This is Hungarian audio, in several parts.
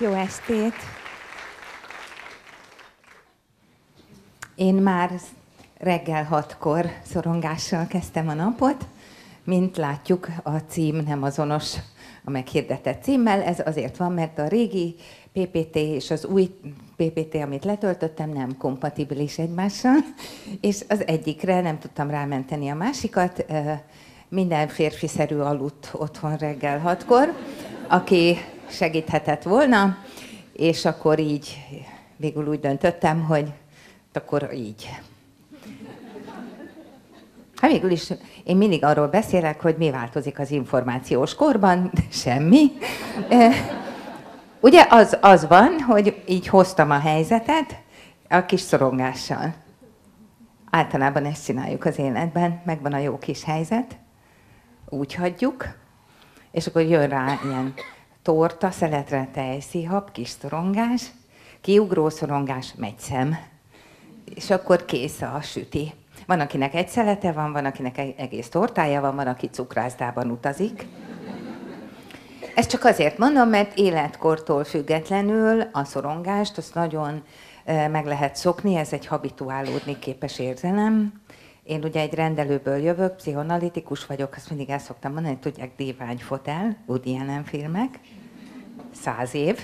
Jó estét! Én már reggel hatkor szorongással kezdtem a napot. Mint látjuk, a cím nem azonos a meghirdetett címmel. Ez azért van, mert a régi PPT és az új PPT, amit letöltöttem, nem kompatibilis egymással, és az egyikre nem tudtam rámenteni a másikat. Minden férfiszerű aludt otthon reggel hatkor, aki segíthetett volna, és akkor így végül úgy döntöttem, hogy akkor így. Hát végül is én mindig arról beszélek, hogy mi változik az információs korban, semmi. Ugye az, az van, hogy így hoztam a helyzetet a kis szorongással. Általában ezt csináljuk az életben, megvan a jó kis helyzet, úgy hagyjuk, és akkor jön rá ilyen torta, szeletre tejszihab, kis szorongás, kiugró szorongás, megy szem. És akkor kész a süti. Van, akinek egy szelete van, van, akinek egész tortája van, van, aki cukrászdában utazik. Ezt csak azért mondom, mert életkortól függetlenül a szorongást, azt nagyon meg lehet szokni, ez egy habituálódni képes érzelem. Én ugye egy rendelőből jövök, pszichoanalitikus vagyok, azt mindig el szoktam mondani, hogy tudják, Divány Fotel, Woody Allen filmek, száz év,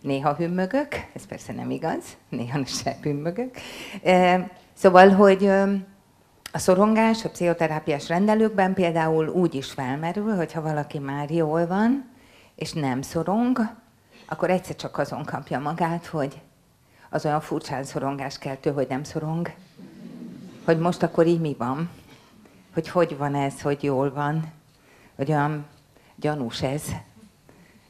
néha hümmögök, ez persze nem igaz, néha sem hümmögök. Szóval, hogy a szorongás a pszichoterápiás rendelőkben például úgy is felmerül, hogy ha valaki már jól van, és nem szorong, akkor egyszer csak azon kapja magát, hogy az olyan furcsán szorongás keltő, hogy nem szorong. Hogy most akkor így mi van? Hogy hogy van ez, hogy jól van? Hogy olyan gyanús ez?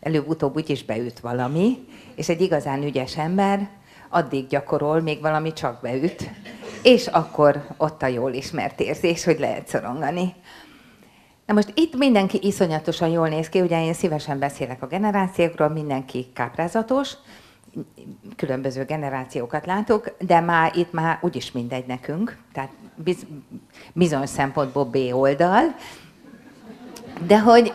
Előbb-utóbb úgyis beüt valami, és egy igazán ügyes ember addig gyakorol, még valami csak beüt, és akkor ott a jól ismert érzés, hogy lehet szorongani. Na most itt mindenki iszonyatosan jól néz ki, ugye én szívesen beszélek a generációkról, mindenki káprázatos, különböző generációkat látok, de már itt már úgyis mindegy nekünk, tehát biz, bizonyos szempontból B oldal, de hogy,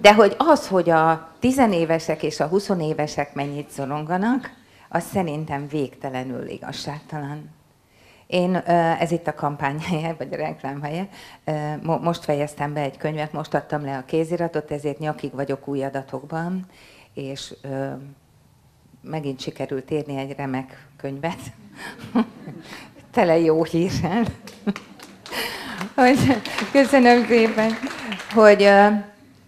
de hogy az, hogy a tizenévesek és a huszonévesek mennyit szoronganak, az szerintem végtelenül igazságtalan. Én, ez itt a kampányhelye, vagy a reklámhelye, most fejeztem be egy könyvet, most adtam le a kéziratot, ezért nyakig vagyok új adatokban, és megint sikerült írni egy remek könyvet, tele jó hírrel. köszönöm szépen, hogy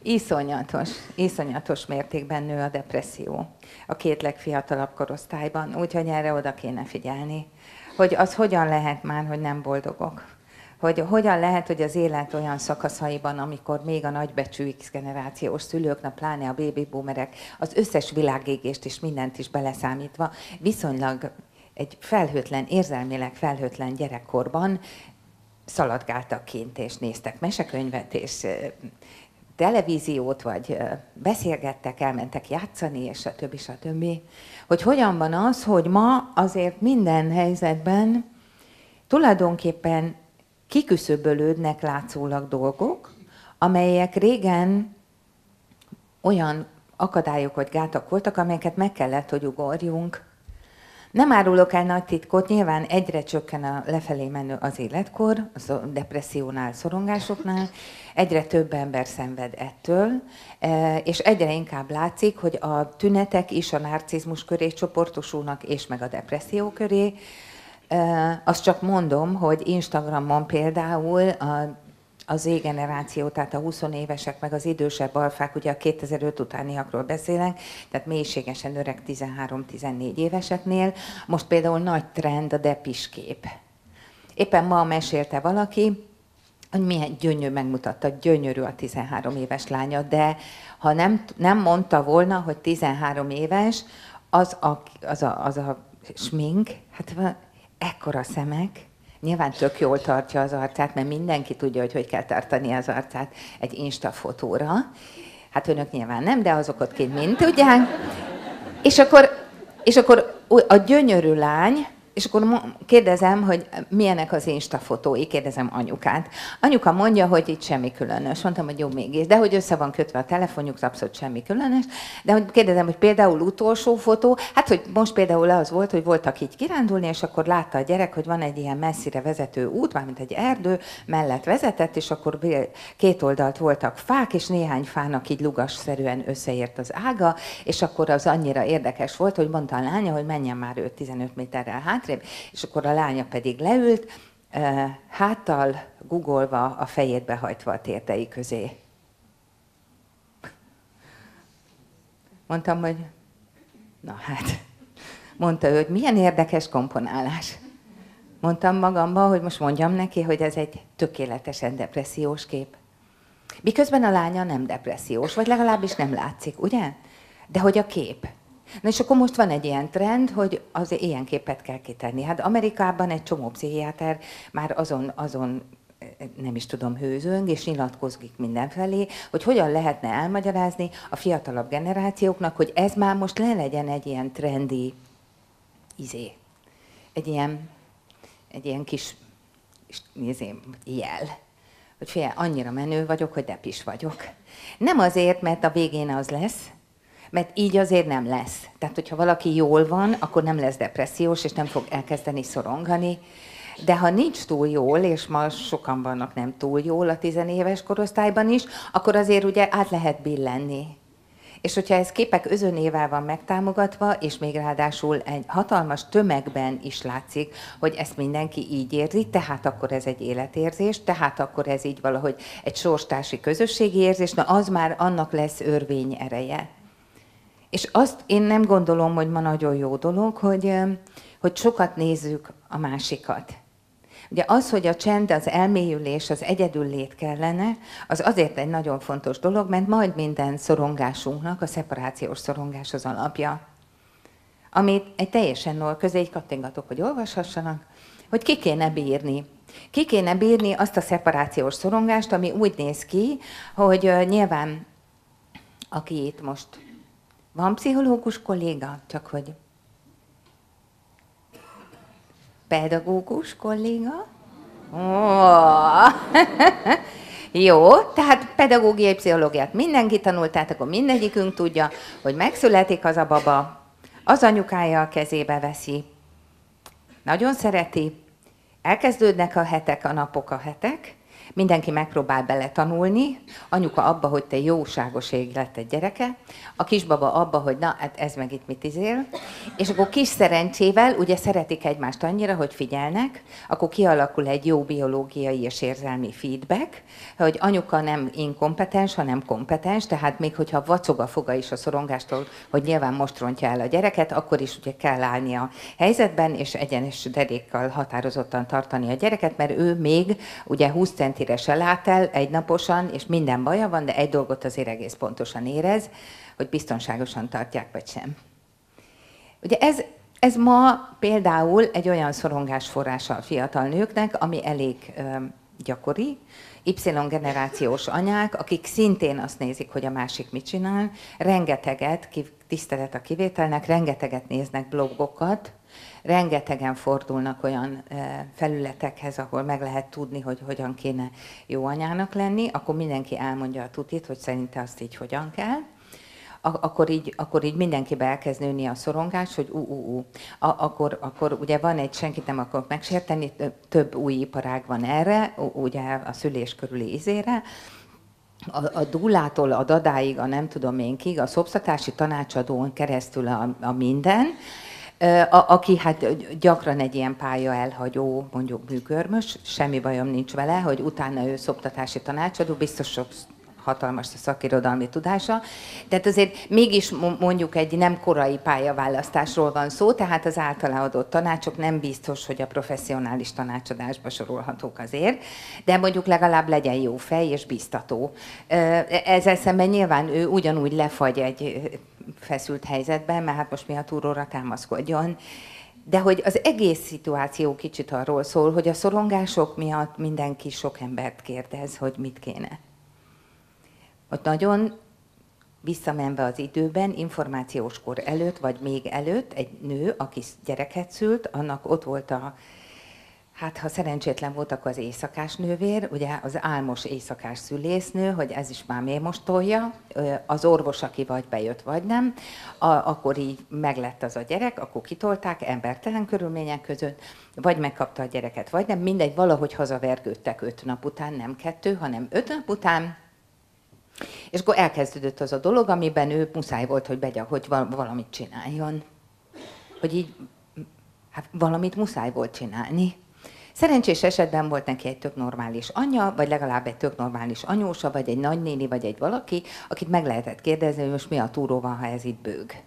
iszonyatos, iszonyatos mértékben nő a depresszió a két legfiatalabb korosztályban, úgyhogy erre oda kéne figyelni, hogy az hogyan lehet már, hogy nem boldogok. Hogy hogyan lehet, hogy az élet olyan szakaszaiban, amikor még a nagybecsű X generációs szülők, pláne a baby boomerek, az összes világégést és mindent is beleszámítva, viszonylag egy felhőtlen, érzelmileg felhőtlen gyerekkorban szaladgáltak kint, és néztek mesekönyvet, és televíziót, vagy beszélgettek, elmentek játszani, és a többi. Hogy hogyan van az, hogy ma azért minden helyzetben tulajdonképpen kiküszöbölődnek látszólag dolgok, amelyek régen olyan akadályok vagy gátak voltak, amelyeket meg kellett, hogy ugorjunk, nem árulok el nagy titkot, nyilván egyre csökken a lefelé menő az életkor, a depressziónál, szorongásoknál, egyre több ember szenved ettől, e, és egyre inkább látszik, hogy a tünetek is a narcizmus köré csoportosulnak, és meg a depresszió köré. E, azt csak mondom, hogy Instagramon például a az Z-generáció, tehát a 20 évesek, meg az idősebb alfák, ugye a 2005 utániakról beszélek, tehát mélységesen öreg 13-14 éveseknél. Most például nagy trend a depis kép. Éppen ma mesélte valaki, hogy milyen gyönyörű, megmutatta, gyönyörű a 13 éves lánya, de ha nem, nem mondta volna, hogy 13 éves, az a, az a, az a smink, hát van ekkora szemek, Nyilván tök jól tartja az arcát, mert mindenki tudja, hogy hogy kell tartani az arcát egy Insta fotóra. Hát önök nyilván nem, de azok ott kint mind tudják. És akkor, és akkor a gyönyörű lány, és akkor kérdezem, hogy milyenek az Insta fotói, kérdezem anyukát. Anyuka mondja, hogy itt semmi különös. Mondtam, hogy jó mégis, de hogy össze van kötve a telefonjuk, abszolút semmi különös. De hogy kérdezem, hogy például utolsó fotó, hát hogy most például az volt, hogy voltak így kirándulni, és akkor látta a gyerek, hogy van egy ilyen messzire vezető út, mármint egy erdő, mellett vezetett, és akkor két oldalt voltak fák, és néhány fának így lugasszerűen összeért az ága, és akkor az annyira érdekes volt, hogy mondta a lánya, hogy menjen már ő 15 méterrel hát, hátrébb, és akkor a lánya pedig leült, háttal gugolva, a fejét behajtva a térdei közé. Mondtam, hogy na hát, mondta ő, hogy milyen érdekes komponálás. Mondtam magamban, hogy most mondjam neki, hogy ez egy tökéletesen depressziós kép. Miközben a lánya nem depressziós, vagy legalábbis nem látszik, ugye? De hogy a kép. Na és akkor most van egy ilyen trend, hogy az ilyen képet kell kitenni. Hát Amerikában egy csomó pszichiáter már azon, azon nem is tudom, hőzöng, és nyilatkozik mindenfelé, hogy hogyan lehetne elmagyarázni a fiatalabb generációknak, hogy ez már most le legyen egy ilyen trendi izé. Egy ilyen, egy ilyen kis izé, jel. Hogy fél, annyira menő vagyok, hogy depis vagyok. Nem azért, mert a végén az lesz, mert így azért nem lesz. Tehát, hogyha valaki jól van, akkor nem lesz depressziós, és nem fog elkezdeni szorongani. De ha nincs túl jól, és ma sokan vannak nem túl jól a tizenéves korosztályban is, akkor azért ugye át lehet billenni. És hogyha ez képek özönével van megtámogatva, és még ráadásul egy hatalmas tömegben is látszik, hogy ezt mindenki így érzi, tehát akkor ez egy életérzés, tehát akkor ez így valahogy egy sorstársi közösségi érzés, na az már annak lesz örvény ereje. És azt én nem gondolom, hogy ma nagyon jó dolog, hogy, hogy sokat nézzük a másikat. Ugye az, hogy a csend, az elmélyülés, az egyedül lét kellene, az azért egy nagyon fontos dolog, mert majd minden szorongásunknak a szeparációs szorongás az alapja. Amit egy teljesen nól közé kattingatok, hogy olvashassanak, hogy ki kéne bírni. Ki kéne bírni azt a szeparációs szorongást, ami úgy néz ki, hogy nyilván aki itt most van pszichológus kolléga? Csak hogy... Pedagógus kolléga? Oh. Jó, tehát pedagógiai pszichológiát mindenki tanult, tehát akkor mindegyikünk tudja, hogy megszületik az a baba, az anyukája a kezébe veszi, nagyon szereti, elkezdődnek a hetek, a napok, a hetek, mindenki megpróbál bele tanulni, anyuka abba, hogy te jóságos ég lett egy gyereke, a kisbaba abba, hogy na, hát ez meg itt mit izél, és akkor kis szerencsével ugye szeretik egymást annyira, hogy figyelnek, akkor kialakul egy jó biológiai és érzelmi feedback, hogy anyuka nem inkompetens, hanem kompetens, tehát még hogyha vacog a foga is a szorongástól, hogy nyilván most rontja el a gyereket, akkor is ugye kell állni a helyzetben, és egyenes derékkal határozottan tartani a gyereket, mert ő még ugye 20 centire se lát el egynaposan, és minden baja van, de egy dolgot azért egész pontosan érez, hogy biztonságosan tartják vagy sem. Ugye ez, ez ma például egy olyan szorongás forrása a fiatal nőknek, ami elég gyakori, Y-generációs anyák, akik szintén azt nézik, hogy a másik mit csinál, rengeteget, tisztelet a kivételnek, rengeteget néznek blogokat, rengetegen fordulnak olyan felületekhez, ahol meg lehet tudni, hogy hogyan kéne jó anyának lenni, akkor mindenki elmondja a tutit, hogy szerinte azt így hogyan kell. Akkor így, akkor így mindenkibe elkezd nőni a szorongás, hogy ú, ú, ú. Akkor, akkor ugye van egy, senkit nem akarok megsérteni, több új iparág van erre, ugye a szülés körüli izére, a, a dúlától a dadáig, a nem tudom énkig, a szobszatási tanácsadón keresztül a, a minden, a, aki hát gyakran egy ilyen pálya elhagyó, mondjuk műgörmös, semmi bajom nincs vele, hogy utána ő szoptatási tanácsadó, biztos hatalmas a szakirodalmi tudása. Tehát azért mégis mondjuk egy nem korai pályaválasztásról van szó, tehát az általa adott tanácsok nem biztos, hogy a professzionális tanácsadásba sorolhatók azért, de mondjuk legalább legyen jó fej és biztató. Ezzel szemben nyilván ő ugyanúgy lefagy egy feszült helyzetben, mert hát most mi a túróra támaszkodjon. De hogy az egész szituáció kicsit arról szól, hogy a szorongások miatt mindenki sok embert kérdez, hogy mit kéne. Ott nagyon visszamenve az időben, információs kor előtt, vagy még előtt egy nő, aki gyereket szült, annak ott volt a Hát, ha szerencsétlen volt, akkor az éjszakás nővér, ugye az álmos éjszakás szülésznő, hogy ez is már miért most tolja, az orvos, aki vagy bejött, vagy nem, a, akkor így meglett az a gyerek, akkor kitolták embertelen körülmények között, vagy megkapta a gyereket, vagy nem, mindegy, valahogy hazavergődtek öt nap után, nem kettő, hanem öt nap után, és akkor elkezdődött az a dolog, amiben ő muszáj volt, hogy begye, hogy valamit csináljon. Hogy így, hát valamit muszáj volt csinálni. Szerencsés esetben volt neki egy tök normális anyja, vagy legalább egy tök normális anyósa, vagy egy nagynéni, vagy egy valaki, akit meg lehetett kérdezni, hogy most mi a túró van, ha ez itt bőg.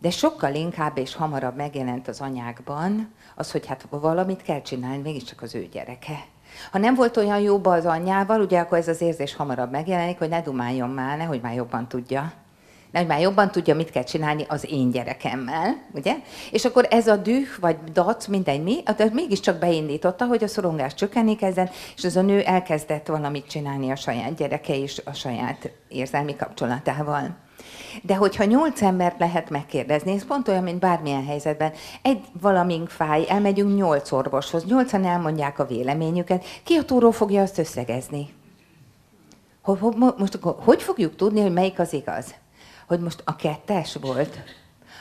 De sokkal inkább és hamarabb megjelent az anyákban az, hogy hát valamit kell csinálni, mégiscsak az ő gyereke. Ha nem volt olyan jóba az anyjával, ugye akkor ez az érzés hamarabb megjelenik, hogy ne dumáljon már, nehogy már jobban tudja hogy már jobban tudja, mit kell csinálni az én gyerekemmel, ugye? És akkor ez a düh, vagy dac, mindegy mi, de mégiscsak beindította, hogy a szorongás csökkenni kezdett, és az a nő elkezdett valamit csinálni a saját gyereke és a saját érzelmi kapcsolatával. De hogyha nyolc embert lehet megkérdezni, ez pont olyan, mint bármilyen helyzetben, egy valamink fáj, elmegyünk nyolc orvoshoz, nyolcan elmondják a véleményüket, ki a túró fogja azt összegezni? Most akkor hogy fogjuk tudni, hogy melyik az igaz? hogy most a kettes volt.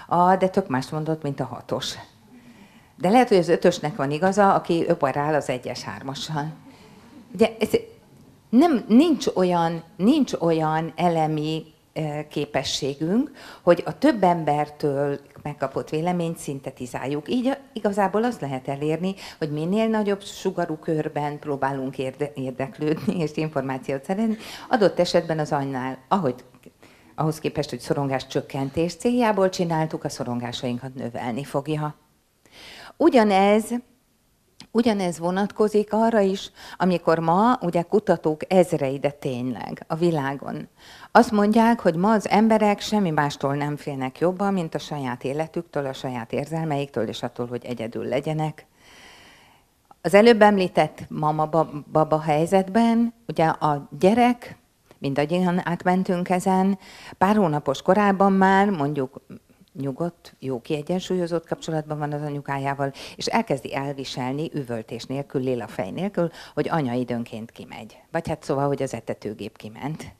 Ah, de tök más mondott, mint a hatos. De lehet, hogy az ötösnek van igaza, aki operál az egyes hármassal. Ugye ez nem, nincs, olyan, nincs olyan elemi képességünk, hogy a több embertől megkapott véleményt szintetizáljuk. Így igazából azt lehet elérni, hogy minél nagyobb sugarú körben próbálunk érde, érdeklődni és információt szerezni, adott esetben az annál, ahogy ahhoz képest, hogy szorongás csökkentés céljából csináltuk, a szorongásainkat növelni fogja. Ugyanez Ugyanez vonatkozik arra is, amikor ma ugye kutatók ezrei, de tényleg a világon azt mondják, hogy ma az emberek semmi mástól nem félnek jobban, mint a saját életüktől, a saját érzelmeiktől, és attól, hogy egyedül legyenek. Az előbb említett mama-baba helyzetben, ugye a gyerek mindannyian átmentünk ezen. Pár hónapos korában már mondjuk nyugodt, jó kiegyensúlyozott kapcsolatban van az anyukájával, és elkezdi elviselni üvöltés nélkül, léla fej nélkül, hogy anya időnként kimegy. Vagy hát szóval, hogy az etetőgép kiment.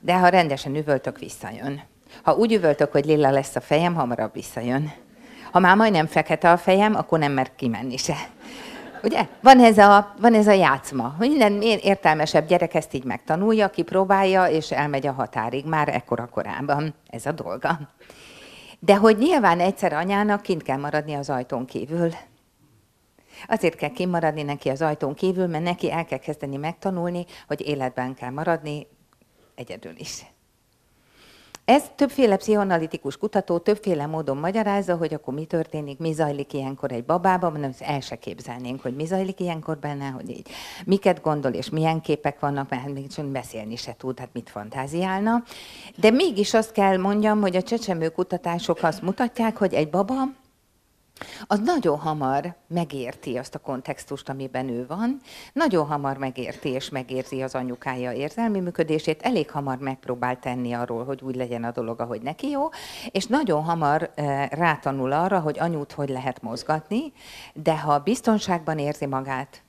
De ha rendesen üvöltök, visszajön. Ha úgy üvöltök, hogy lila lesz a fejem, hamarabb visszajön. Ha már majdnem fekete a fejem, akkor nem mer kimenni se. Ugye? Van ez a, van ez a játszma. Minden értelmesebb gyerek ezt így megtanulja, kipróbálja, és elmegy a határig, már ekkora korában. Ez a dolga. De hogy nyilván egyszer anyának kint kell maradni az ajtón kívül. Azért kell kimaradni neki az ajtón kívül, mert neki el kell kezdeni megtanulni, hogy életben kell maradni egyedül is. Ez többféle pszichoanalitikus kutató többféle módon magyarázza, hogy akkor mi történik, mi zajlik ilyenkor egy babában, mert el se képzelnénk, hogy mi zajlik ilyenkor benne, hogy így miket gondol, és milyen képek vannak, mert hát még csak beszélni se tud, hát mit fantáziálna. De mégis azt kell mondjam, hogy a csecsemő kutatások azt mutatják, hogy egy baba az nagyon hamar megérti azt a kontextust, amiben ő van, nagyon hamar megérti és megérzi az anyukája érzelmi működését, elég hamar megpróbál tenni arról, hogy úgy legyen a dolog, ahogy neki jó, és nagyon hamar e, rátanul arra, hogy anyút hogy lehet mozgatni, de ha biztonságban érzi magát,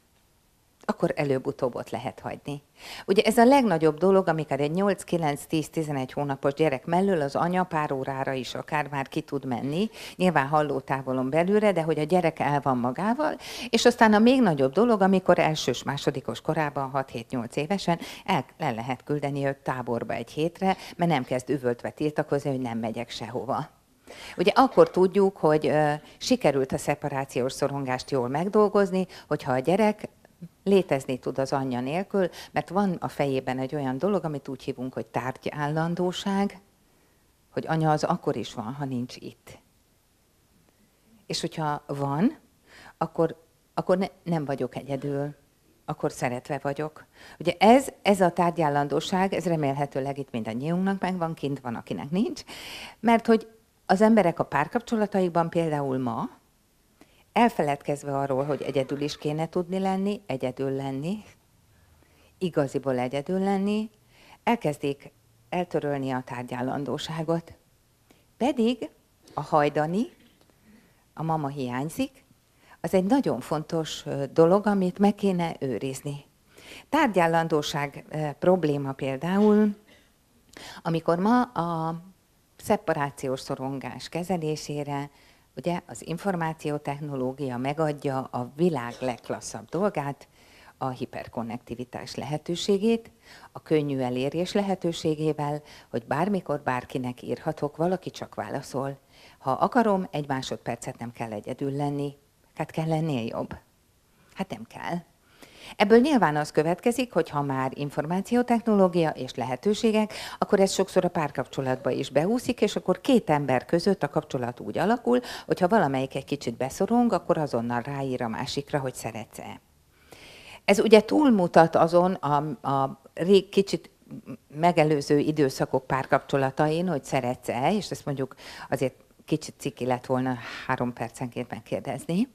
akkor előbb-utóbb ott lehet hagyni. Ugye ez a legnagyobb dolog, amikor egy 8-9-10-11 hónapos gyerek mellől az anya pár órára is akár már ki tud menni, nyilván hallótávolon belőle, de hogy a gyerek el van magával, és aztán a még nagyobb dolog, amikor elsős, másodikos korában, 6-7-8 évesen el, el lehet küldeni őt táborba egy hétre, mert nem kezd üvöltve tiltakozni, hogy nem megyek sehova. Ugye akkor tudjuk, hogy ö, sikerült a szeparációs szorongást jól megdolgozni, hogyha a gyerek létezni tud az anyja nélkül, mert van a fejében egy olyan dolog, amit úgy hívunk, hogy tárgyállandóság, hogy anya az akkor is van, ha nincs itt. És hogyha van, akkor, akkor ne, nem vagyok egyedül, akkor szeretve vagyok. Ugye ez, ez a tárgyállandóság, ez remélhetőleg itt mindannyiunknak megvan, kint van, akinek nincs, mert hogy az emberek a párkapcsolataikban például ma, elfeledkezve arról, hogy egyedül is kéne tudni lenni, egyedül lenni, igaziból egyedül lenni, elkezdik eltörölni a tárgyállandóságot. Pedig a hajdani, a mama hiányzik, az egy nagyon fontos dolog, amit meg kéne őrizni. Tárgyállandóság probléma például, amikor ma a szeparációs szorongás kezelésére ugye az információtechnológia megadja a világ legklasszabb dolgát, a hiperkonnektivitás lehetőségét, a könnyű elérés lehetőségével, hogy bármikor bárkinek írhatok, valaki csak válaszol. Ha akarom, egy másodpercet nem kell egyedül lenni. Hát kell lennél jobb? Hát nem kell. Ebből nyilván az következik, hogy ha már információtechnológia és lehetőségek, akkor ez sokszor a párkapcsolatba is beúszik, és akkor két ember között a kapcsolat úgy alakul, hogyha valamelyik egy kicsit beszorong, akkor azonnal ráír a másikra, hogy szeretsz-e. Ez ugye túlmutat azon a, a rég kicsit megelőző időszakok párkapcsolatain, hogy szeretsz-e, és ezt mondjuk azért kicsit ciki lett volna három percenként megkérdezni,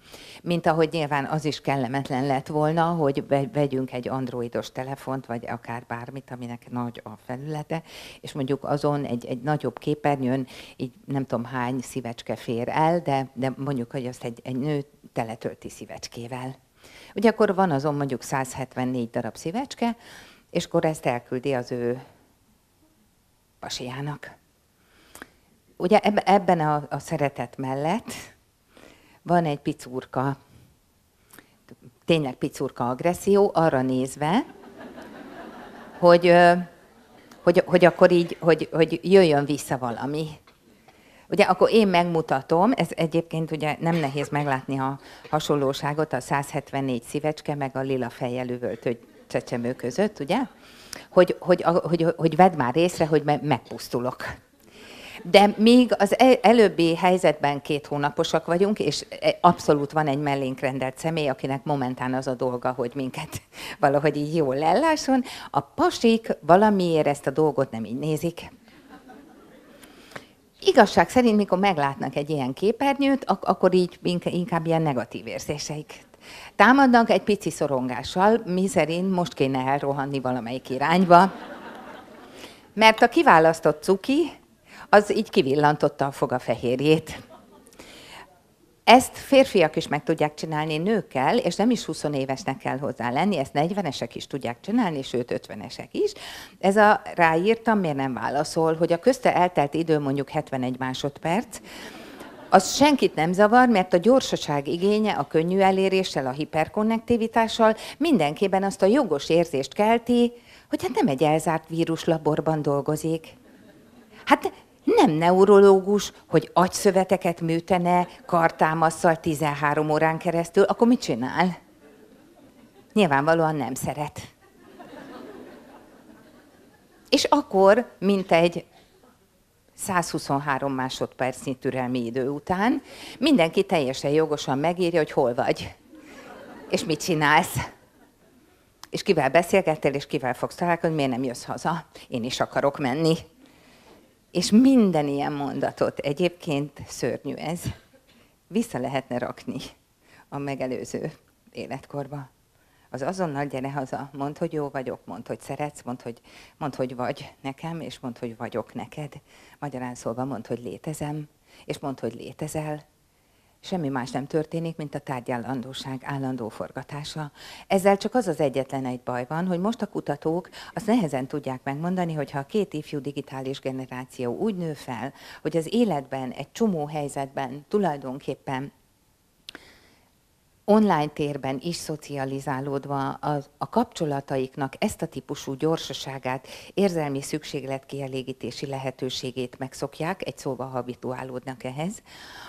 mint ahogy nyilván az is kellemetlen lett volna, hogy vegyünk egy androidos telefont, vagy akár bármit, aminek nagy a felülete, és mondjuk azon egy, egy nagyobb képernyőn, így nem tudom hány szívecske fér el, de, de mondjuk, hogy azt egy, egy nő teletölti szívecskével. Ugye akkor van azon mondjuk 174 darab szívecske, és akkor ezt elküldi az ő pasiának ugye ebben a, a szeretet mellett van egy picurka, tényleg picurka agresszió, arra nézve, hogy, hogy, hogy akkor így, hogy, hogy jöjjön vissza valami. Ugye akkor én megmutatom, ez egyébként ugye nem nehéz meglátni a hasonlóságot, a 174 szívecske, meg a lila fejjel üvölt csecsemő között, ugye? Hogy, hogy, hogy, hogy vedd már észre, hogy megpusztulok. De még az e- előbbi helyzetben két hónaposak vagyunk, és e- abszolút van egy mellénk rendelt személy, akinek momentán az a dolga, hogy minket valahogy így jól ellásson. A pasik valamiért ezt a dolgot nem így nézik. Igazság szerint, mikor meglátnak egy ilyen képernyőt, ak- akkor így inkább ilyen negatív érzéseik támadnak egy pici szorongással, mi szerint most kéne elrohanni valamelyik irányba. Mert a kiválasztott cuki az így kivillantotta a fogafehérjét. Ezt férfiak is meg tudják csinálni nőkkel, és nem is 20 évesnek kell hozzá lenni, ezt 40-esek is tudják csinálni, sőt 50-esek is. Ez a ráírtam, miért nem válaszol, hogy a közte eltelt idő mondjuk 71 másodperc, az senkit nem zavar, mert a gyorsaság igénye a könnyű eléréssel, a hiperkonnektivitással mindenképpen azt a jogos érzést kelti, hogy hát nem egy elzárt víruslaborban dolgozik. Hát nem neurológus, hogy agyszöveteket műtene kartámasszal 13 órán keresztül, akkor mit csinál? Nyilvánvalóan nem szeret. És akkor, mint egy 123 másodpercnyi türelmi idő után, mindenki teljesen jogosan megírja, hogy hol vagy, és mit csinálsz. És kivel beszélgettél, és kivel fogsz találkozni, miért nem jössz haza. Én is akarok menni. És minden ilyen mondatot, egyébként szörnyű ez, vissza lehetne rakni a megelőző életkorba. Az azonnal gyere haza, mondd, hogy jó vagyok, mondd, hogy szeretsz, mondd, hogy, mondd, hogy vagy nekem, és mondd, hogy vagyok neked. Magyarán szólva mondd, hogy létezem, és mondd, hogy létezel, semmi más nem történik, mint a tárgyállandóság állandó forgatása. Ezzel csak az az egyetlen egy baj van, hogy most a kutatók azt nehezen tudják megmondani, hogy ha a két ifjú digitális generáció úgy nő fel, hogy az életben, egy csomó helyzetben tulajdonképpen online térben is szocializálódva a, a kapcsolataiknak ezt a típusú gyorsaságát, érzelmi szükséglet kielégítési lehetőségét megszokják, egy szóval habituálódnak ehhez,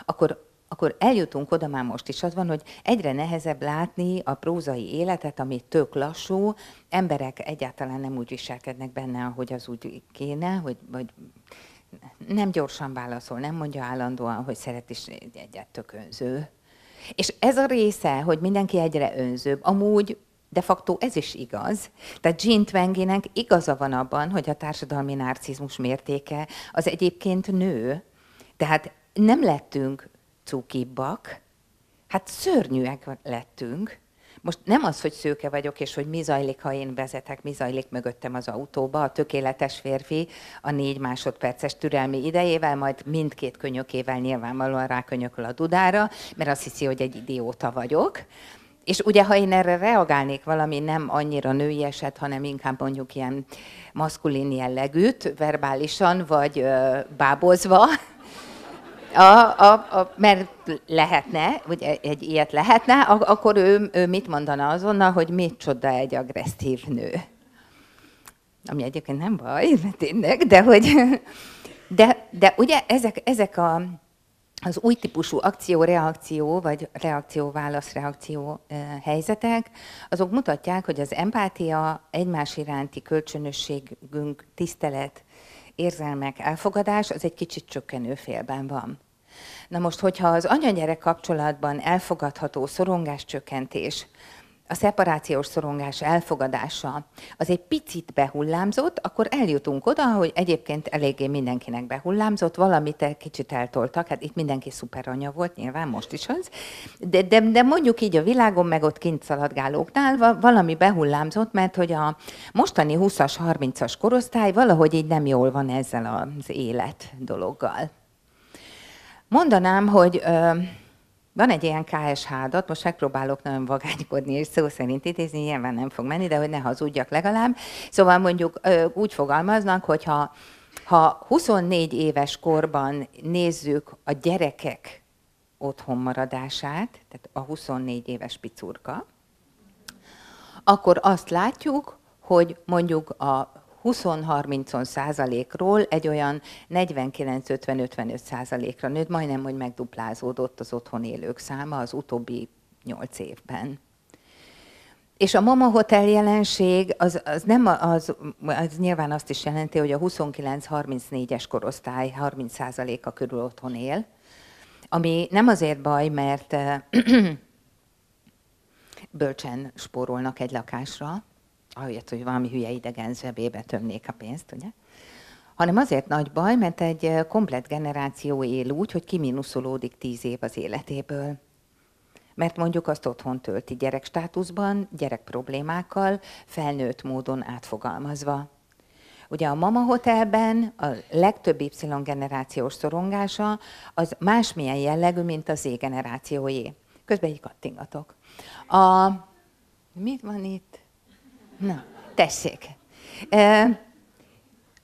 akkor akkor eljutunk oda már most is, az van, hogy egyre nehezebb látni a prózai életet, ami tök lassú, emberek egyáltalán nem úgy viselkednek benne, ahogy az úgy kéne, hogy, hogy nem gyorsan válaszol, nem mondja állandóan, hogy szeret is egyet tök önző. És ez a része, hogy mindenki egyre önzőbb, amúgy de facto ez is igaz. Tehát Jean Twenginek igaza van abban, hogy a társadalmi narcizmus mértéke az egyébként nő. Tehát nem lettünk cukibbak, hát szörnyűek lettünk. Most nem az, hogy szőke vagyok, és hogy mi zajlik, ha én vezetek, mi zajlik mögöttem az autóba, a tökéletes férfi a négy másodperces türelmi idejével, majd mindkét könyökével nyilvánvalóan rákönyököl a dudára, mert azt hiszi, hogy egy idióta vagyok. És ugye, ha én erre reagálnék valami nem annyira női eset, hanem inkább mondjuk ilyen maszkulin jellegűt, verbálisan vagy ö, bábozva, a, a, a, mert lehetne, ugye egy ilyet lehetne, akkor ő, ő mit mondana azonnal, hogy mit csoda egy agresszív nő. Ami egyébként nem baj, tényleg, de hogy... De, de ugye ezek, ezek a, az új típusú akció-reakció, vagy reakció-válasz-reakció helyzetek, azok mutatják, hogy az empátia, egymás iránti kölcsönösségünk, tisztelet, érzelmek, elfogadás, az egy kicsit csökkenő félben van. Na most, hogyha az anya-gyerek kapcsolatban elfogadható szorongáscsökkentés, a szeparációs szorongás elfogadása. Az egy picit behullámzott, akkor eljutunk oda, hogy egyébként eléggé mindenkinek behullámzott, valamit egy kicsit eltoltak, hát itt mindenki szuper anya volt, nyilván most is az, de, de, de mondjuk így a világon, meg ott kint szaladgálóknál valami behullámzott, mert hogy a mostani 20-as, 30-as korosztály valahogy így nem jól van ezzel az élet dologgal. Mondanám, hogy ö, van egy ilyen KSH adat, most megpróbálok nagyon vagánykodni és szó szerint idézni, nyilván nem fog menni, de hogy ne hazudjak legalább. Szóval mondjuk úgy fogalmaznak, hogy ha, ha 24 éves korban nézzük a gyerekek otthon maradását, tehát a 24 éves picurka, akkor azt látjuk, hogy mondjuk a 20-30 százalékról egy olyan 49-50-55 százalékra nőtt, majdnem, hogy megduplázódott az otthon élők száma az utóbbi 8 évben. És a Mama Hotel jelenség az, az, nem az, az nyilván azt is jelenti, hogy a 29-34-es korosztály 30%-a körül otthon él, ami nem azért baj, mert bölcsen spórolnak egy lakásra, ahelyett, hogy valami hülye idegen zsebébe tömnék a pénzt, ugye? hanem azért nagy baj, mert egy komplet generáció él úgy, hogy kiminuszolódik tíz év az életéből. Mert mondjuk azt otthon tölti gyerekstátuszban, gyerek problémákkal, felnőtt módon átfogalmazva. Ugye a Mama Hotelben a legtöbb Y-generációs szorongása az másmilyen jellegű, mint a Z generációé. Közben egy kattingatok. A, mit van itt? Na, tessék.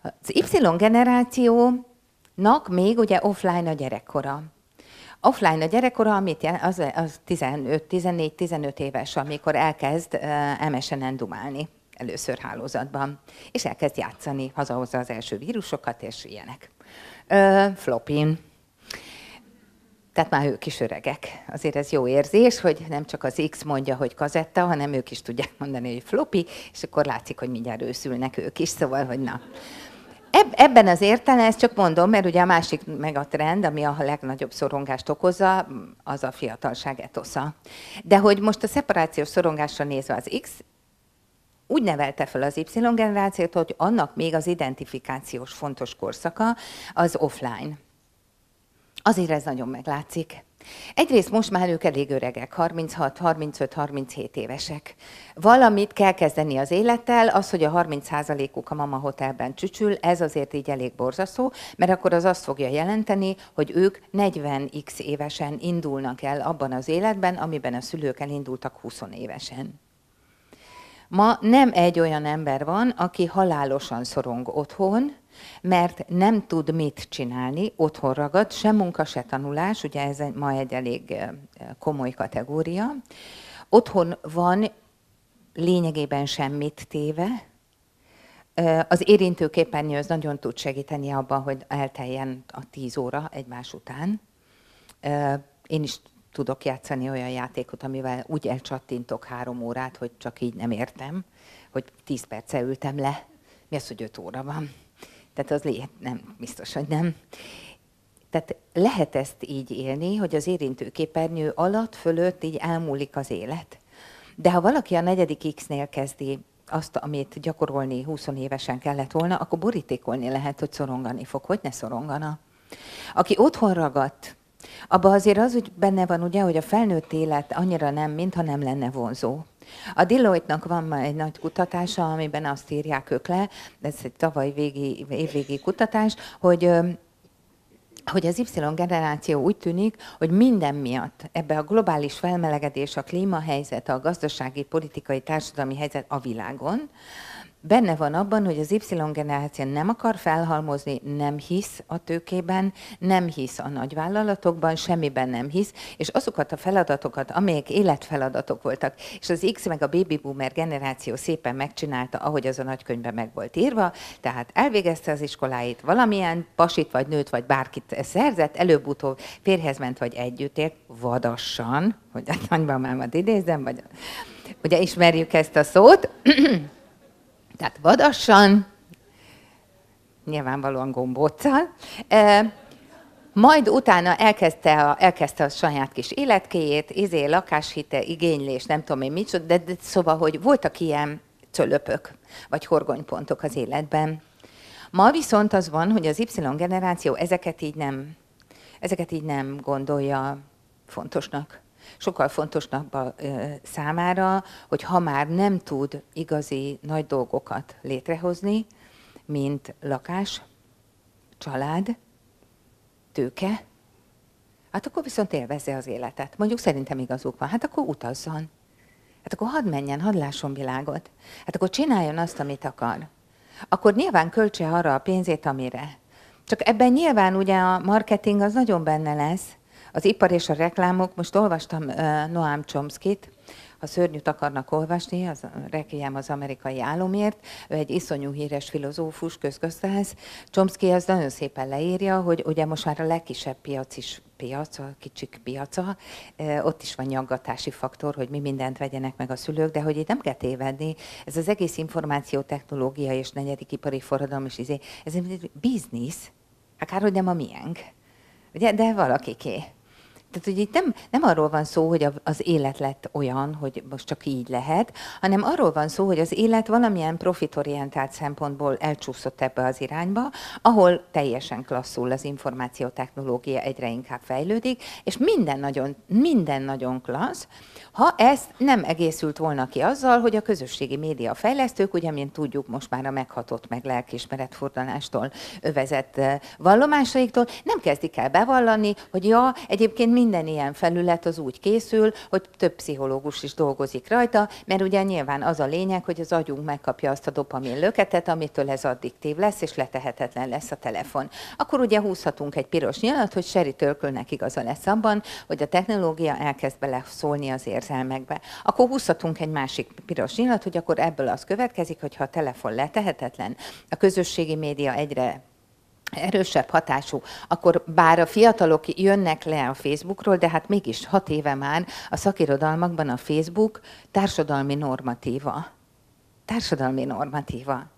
Az Y generációnak még ugye offline a gyerekkora. Offline a gyerekkora, amit az, az 15-14-15 éves, amikor elkezd MSN-en dumálni először hálózatban, és elkezd játszani, hazahozza az első vírusokat, és ilyenek. Flopin tehát már ők is öregek. Azért ez jó érzés, hogy nem csak az X mondja, hogy kazetta, hanem ők is tudják mondani, hogy floppy, és akkor látszik, hogy mindjárt őszülnek ők is, szóval, hogy na. Ebben az értelemben, ezt csak mondom, mert ugye a másik meg a trend, ami a legnagyobb szorongást okozza, az a fiatalság etosza. De hogy most a szeparációs szorongásra nézve az X, úgy nevelte fel az Y-generációt, hogy annak még az identifikációs fontos korszaka az offline. Azért ez nagyon meglátszik. Egyrészt most már ők elég öregek, 36, 35, 37 évesek. Valamit kell kezdeni az élettel, az, hogy a 30%-uk a mama hotelben csücsül, ez azért így elég borzasztó, mert akkor az azt fogja jelenteni, hogy ők 40x évesen indulnak el abban az életben, amiben a szülők elindultak 20 évesen. Ma nem egy olyan ember van, aki halálosan szorong otthon, mert nem tud mit csinálni, otthon ragad, se munka, se tanulás, ugye ez ma egy elég komoly kategória. Otthon van lényegében semmit téve, az érintőképernyő az nagyon tud segíteni abban, hogy elteljen a tíz óra egymás után. Én is tudok játszani olyan játékot, amivel úgy elcsattintok három órát, hogy csak így nem értem, hogy tíz perce ültem le. Mi az, hogy öt óra van? Tehát az lehet, nem, biztos, hogy nem. Tehát lehet ezt így élni, hogy az érintőképernyő alatt, fölött így elmúlik az élet. De ha valaki a negyedik X-nél kezdi azt, amit gyakorolni 20 évesen kellett volna, akkor borítékolni lehet, hogy szorongani fog. Hogy ne szorongana? Aki otthon ragadt, Abba azért az úgy benne van, ugye, hogy a felnőtt élet annyira nem, mintha nem lenne vonzó. A Deloitte-nak van ma egy nagy kutatása, amiben azt írják ők le, ez egy tavaly végi, évvégi kutatás, hogy hogy az Y generáció úgy tűnik, hogy minden miatt ebbe a globális felmelegedés, a klímahelyzet, a gazdasági, politikai, társadalmi helyzet a világon, benne van abban, hogy az Y-generáció nem akar felhalmozni, nem hisz a tőkében, nem hisz a nagyvállalatokban, semmiben nem hisz, és azokat a feladatokat, amelyek életfeladatok voltak, és az X meg a baby boomer generáció szépen megcsinálta, ahogy az a nagykönyvben meg volt írva, tehát elvégezte az iskoláit, valamilyen pasit vagy nőt vagy bárkit szerzett, előbb-utóbb férhez ment vagy együtt ért, vadassan, hogy a nagymamámat idézem, vagy ugye ismerjük ezt a szót, tehát vadassan, nyilvánvalóan gombóccal, majd utána elkezdte a, elkezdte a saját kis életkéjét, izé, lakáshite, igénylés, nem tudom én micsoda, de, de szóval, hogy voltak ilyen cölöpök, vagy horgonypontok az életben. Ma viszont az van, hogy az Y generáció ezeket így nem, ezeket így nem gondolja fontosnak sokkal fontosnak a számára, hogy ha már nem tud igazi nagy dolgokat létrehozni, mint lakás, család, tőke, hát akkor viszont élvezze az életet. Mondjuk szerintem igazuk van, hát akkor utazzon. Hát akkor hadd menjen, hadd lásson világot. Hát akkor csináljon azt, amit akar. Akkor nyilván költse arra a pénzét, amire. Csak ebben nyilván ugye a marketing az nagyon benne lesz, az ipar és a reklámok, most olvastam Noam Chomsky-t, ha szörnyűt akarnak olvasni, az Requiem az amerikai álomért, ő egy iszonyú híres filozófus, közgazdász. Chomsky az nagyon szépen leírja, hogy ugye most már a legkisebb piac is piac, a kicsik piaca, ott is van nyaggatási faktor, hogy mi mindent vegyenek meg a szülők, de hogy itt nem kell tévedni, ez az egész információtechnológia és negyedik ipari forradalom is, izé, ez egy biznisz, akárhogy nem a miénk. Ugye, de valakiké. Tehát, hogy itt nem, nem arról van szó, hogy az élet lett olyan, hogy most csak így lehet, hanem arról van szó, hogy az élet valamilyen profitorientált szempontból elcsúszott ebbe az irányba, ahol teljesen klasszul az információtechnológia egyre inkább fejlődik, és minden nagyon, minden nagyon klassz, ha ez nem egészült volna ki azzal, hogy a közösségi média fejlesztők, ugye, mint tudjuk most már a meghatott meg lelkismeretfordalástól övezett eh, vallomásaiktól, nem kezdik el bevallani, hogy ja, egyébként minden ilyen felület az úgy készül, hogy több pszichológus is dolgozik rajta, mert ugye nyilván az a lényeg, hogy az agyunk megkapja azt a dopamin löketet, amitől ez addiktív lesz, és letehetetlen lesz a telefon. Akkor ugye húzhatunk egy piros nyilat, hogy Seri Törkölnek igaza lesz abban, hogy a technológia elkezd bele szólni az érzelmekbe. Akkor húzhatunk egy másik piros nyilat, hogy akkor ebből az következik, hogy ha a telefon letehetetlen, a közösségi média egyre erősebb hatású, akkor bár a fiatalok jönnek le a Facebookról, de hát mégis hat éve már a szakirodalmakban a Facebook társadalmi normatíva. Társadalmi normatíva.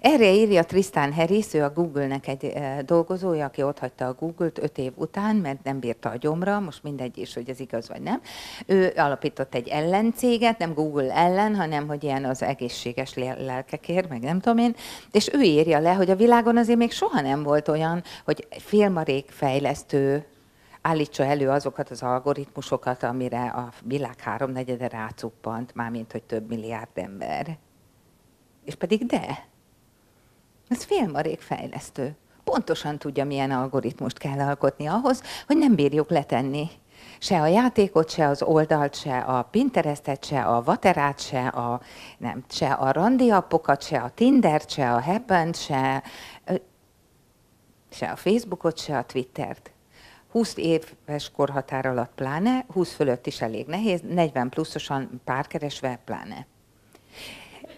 Erre írja Tristan Harris, ő a Google-nek egy dolgozója, aki ott hagyta a Google-t öt év után, mert nem bírta a gyomra, most mindegy is, hogy ez igaz vagy nem. Ő alapított egy ellencéget, nem Google ellen, hanem hogy ilyen az egészséges lelkekért, meg nem tudom én, és ő írja le, hogy a világon azért még soha nem volt olyan, hogy filmarék fejlesztő állítsa elő azokat az algoritmusokat, amire a világ háromnegyede rácuppant, mármint, hogy több milliárd ember. És pedig de, ez félmarék fejlesztő. Pontosan tudja, milyen algoritmust kell alkotni ahhoz, hogy nem bírjuk letenni se a játékot, se az oldalt, se a Pinterestet, se a Vaterát, se a, nem, se a randi appokat, se a Tindert, se a happen se, se a Facebookot, se a Twittert. 20 éves korhatár alatt pláne, 20 fölött is elég nehéz, 40 pluszosan párkeresve pláne.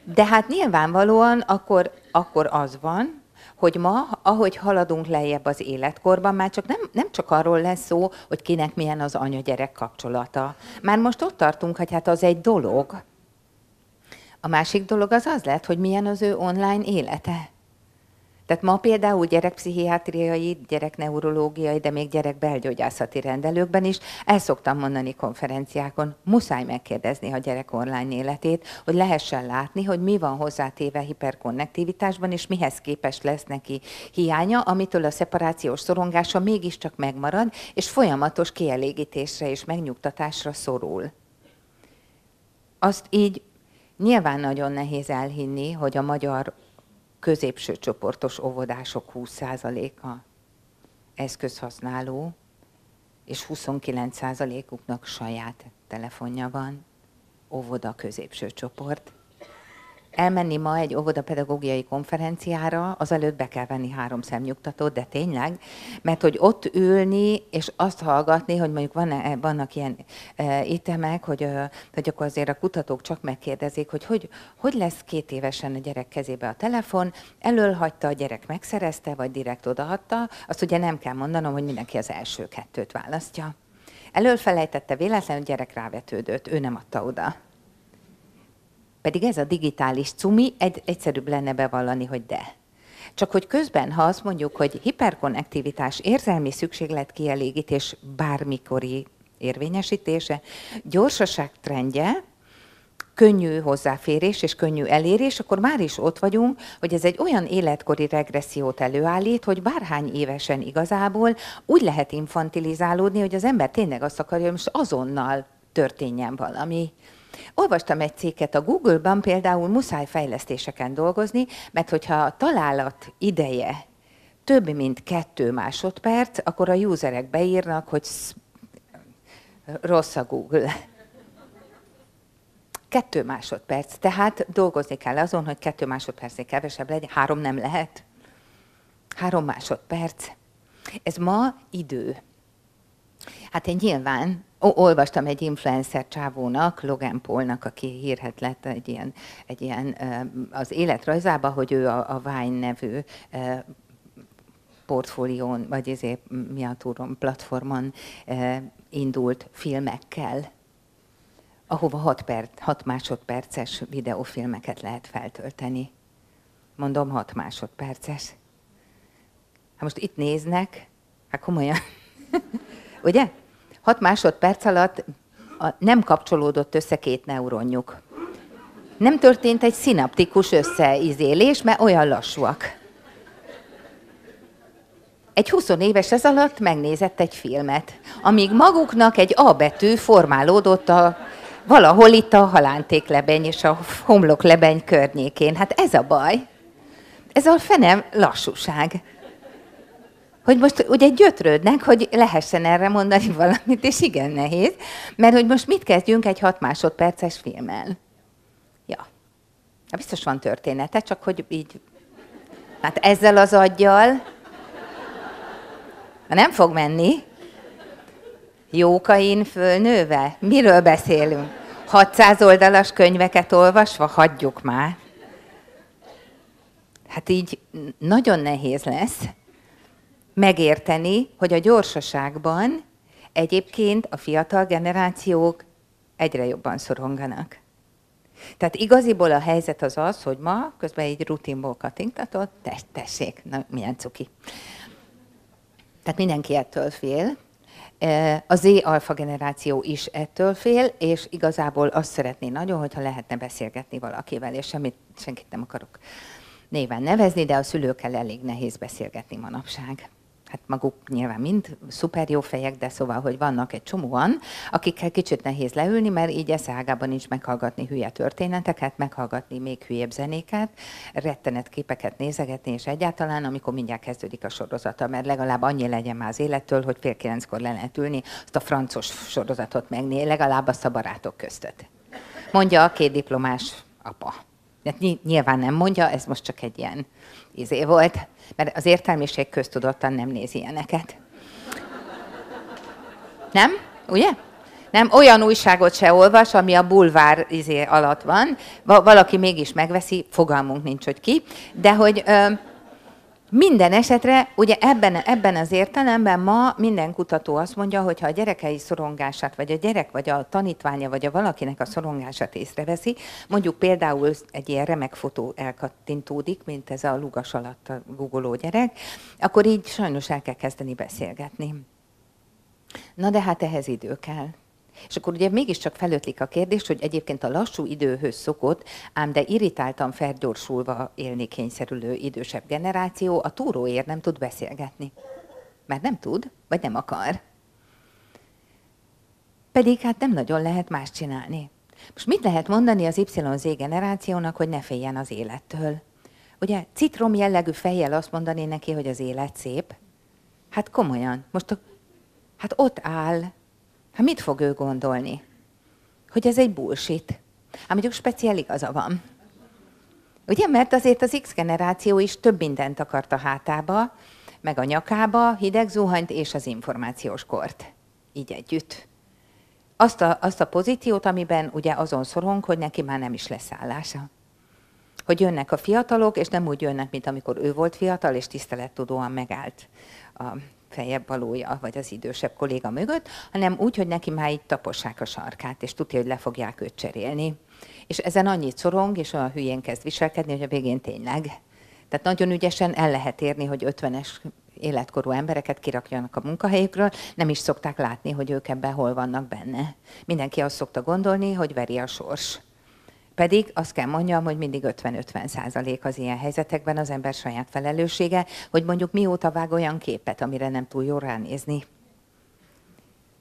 De hát nyilvánvalóan akkor, akkor az van, hogy ma, ahogy haladunk lejjebb az életkorban, már csak nem, nem csak arról lesz szó, hogy kinek milyen az anya-gyerek kapcsolata. Már most ott tartunk, hogy hát az egy dolog. A másik dolog az az lett, hogy milyen az ő online élete. Tehát ma például gyerekpszichiátriai, gyerekneurológiai, de még gyerekbelgyógyászati rendelőkben is el szoktam mondani konferenciákon, muszáj megkérdezni a gyerek online életét, hogy lehessen látni, hogy mi van hozzátéve hiperkonnektivitásban, és mihez képes lesz neki hiánya, amitől a szeparációs szorongása mégiscsak megmarad, és folyamatos kielégítésre és megnyugtatásra szorul. Azt így nyilván nagyon nehéz elhinni, hogy a magyar középső csoportos óvodások 20%-a eszközhasználó, és 29%-uknak saját telefonja van, óvoda középső csoport elmenni ma egy óvodapedagógiai konferenciára, azelőtt be kell venni három szemnyugtatót, de tényleg, mert hogy ott ülni, és azt hallgatni, hogy mondjuk van -e, vannak ilyen e, itemek, hogy, e, hogy akkor azért a kutatók csak megkérdezik, hogy, hogy hogy lesz két évesen a gyerek kezébe a telefon, elölhagyta, a gyerek megszerezte, vagy direkt odaadta, azt ugye nem kell mondanom, hogy mindenki az első kettőt választja. Elölfelejtette véletlenül, gyerek rávetődött, ő nem adta oda. Pedig ez a digitális cumi, egy, egyszerűbb lenne bevallani, hogy de. Csak hogy közben, ha azt mondjuk, hogy hiperkonnektivitás, érzelmi szükséglet kielégítés bármikori érvényesítése, gyorsaság trendje, könnyű hozzáférés és könnyű elérés, akkor már is ott vagyunk, hogy ez egy olyan életkori regressziót előállít, hogy bárhány évesen igazából úgy lehet infantilizálódni, hogy az ember tényleg azt akarja, hogy most azonnal történjen valami. Olvastam egy cikket a Google-ban, például muszáj fejlesztéseken dolgozni, mert hogyha a találat ideje több mint kettő másodperc, akkor a userek beírnak, hogy rossz a Google. Kettő másodperc. Tehát dolgozni kell azon, hogy kettő másodpercnél kevesebb legyen. Három nem lehet. Három másodperc. Ez ma idő. Hát én nyilván olvastam egy influencer csávónak, Logan Paulnak, aki hírhet lett egy ilyen, egy ilyen az életrajzába, hogy ő a, a Vine nevű portfólión, vagy ezért miatúron platformon indult filmekkel, ahova 6, perc, 6 másodperces videófilmeket lehet feltölteni. Mondom, 6 másodperces. Hát most itt néznek, hát komolyan, ugye? 6 másodperc alatt a, nem kapcsolódott össze két neuronjuk. Nem történt egy szinaptikus összeizélés, mert olyan lassúak. Egy 20 éves ez alatt megnézett egy filmet, amíg maguknak egy A betű formálódott a, valahol itt a halántéklebeny és a homloklebeny környékén. Hát ez a baj. Ez a fenem lassúság hogy most ugye gyötrődnek, hogy lehessen erre mondani valamit, és igen nehéz, mert hogy most mit kezdjünk egy hat másodperces filmmel? Ja. Hát biztos van története, csak hogy így, hát ezzel az aggyal, nem fog menni, jókain fölnőve? Miről beszélünk? 600 oldalas könyveket olvasva? Hagyjuk már. Hát így nagyon nehéz lesz megérteni, hogy a gyorsaságban egyébként a fiatal generációk egyre jobban szoronganak. Tehát igaziból a helyzet az az, hogy ma közben egy rutinból katintatott, tessék, na, milyen cuki. Tehát mindenki ettől fél. A Z alfa generáció is ettől fél, és igazából azt szeretné nagyon, hogyha lehetne beszélgetni valakivel, és semmit, senkit nem akarok néven nevezni, de a szülőkkel elég nehéz beszélgetni manapság hát maguk nyilván mind szuper jó fejek, de szóval, hogy vannak egy csomóan, akikkel kicsit nehéz leülni, mert így eszágában is meghallgatni hülye történeteket, meghallgatni még hülyebb zenéket, rettenet képeket nézegetni, és egyáltalán, amikor mindjárt kezdődik a sorozata, mert legalább annyi legyen már az élettől, hogy fél kilenckor le lehet ülni, azt a francos sorozatot megné, legalább azt a barátok köztet. Mondja a két diplomás apa. Hát nyilván nem mondja, ez most csak egy ilyen izé volt, mert az értelmiség köztudottan nem nézi ilyeneket. Nem? Ugye? Nem, olyan újságot se olvas, ami a bulvár izé alatt van. Valaki mégis megveszi, fogalmunk nincs, hogy ki, de hogy ö, Minden esetre, ugye ebben, ebben az értelemben ma minden kutató azt mondja, hogy ha a gyerekei szorongását, vagy a gyerek, vagy a tanítványa, vagy a valakinek a szorongását észreveszi, mondjuk például egy ilyen remek fotó elkattintódik, mint ez a lugas alatt a googoló gyerek, akkor így sajnos el kell kezdeni beszélgetni. Na de hát ehhez idő kell. És akkor ugye mégiscsak felötlik a kérdés, hogy egyébként a lassú időhöz szokott, ám de irritáltan felgyorsulva élni kényszerülő idősebb generáció a túróért nem tud beszélgetni. Mert nem tud, vagy nem akar. Pedig hát nem nagyon lehet más csinálni. Most mit lehet mondani az YZ generációnak, hogy ne féljen az élettől? Ugye citrom jellegű fejjel azt mondani neki, hogy az élet szép? Hát komolyan, most a, hát ott áll, Hát mit fog ő gondolni? Hogy ez egy bullshit. Hát mondjuk speciál igaza van. Ugye, mert azért az X generáció is több mindent akart a hátába, meg a nyakába, hideg zuhanyt és az információs kort. Így együtt. Azt a, azt a pozíciót, amiben ugye azon szorong, hogy neki már nem is lesz állása. Hogy jönnek a fiatalok, és nem úgy jönnek, mint amikor ő volt fiatal, és tisztelettudóan megállt a feljebb valója, vagy az idősebb kolléga mögött, hanem úgy, hogy neki már így tapossák a sarkát, és tudja, hogy le fogják őt cserélni. És ezen annyit szorong, és olyan hülyén kezd viselkedni, hogy a végén tényleg. Tehát nagyon ügyesen el lehet érni, hogy 50-es életkorú embereket kirakjanak a munkahelyükről, nem is szokták látni, hogy ők ebben hol vannak benne. Mindenki azt szokta gondolni, hogy veri a sors. Pedig azt kell mondjam, hogy mindig 50-50 százalék az ilyen helyzetekben az ember saját felelőssége, hogy mondjuk mióta vág olyan képet, amire nem túl jól ránézni.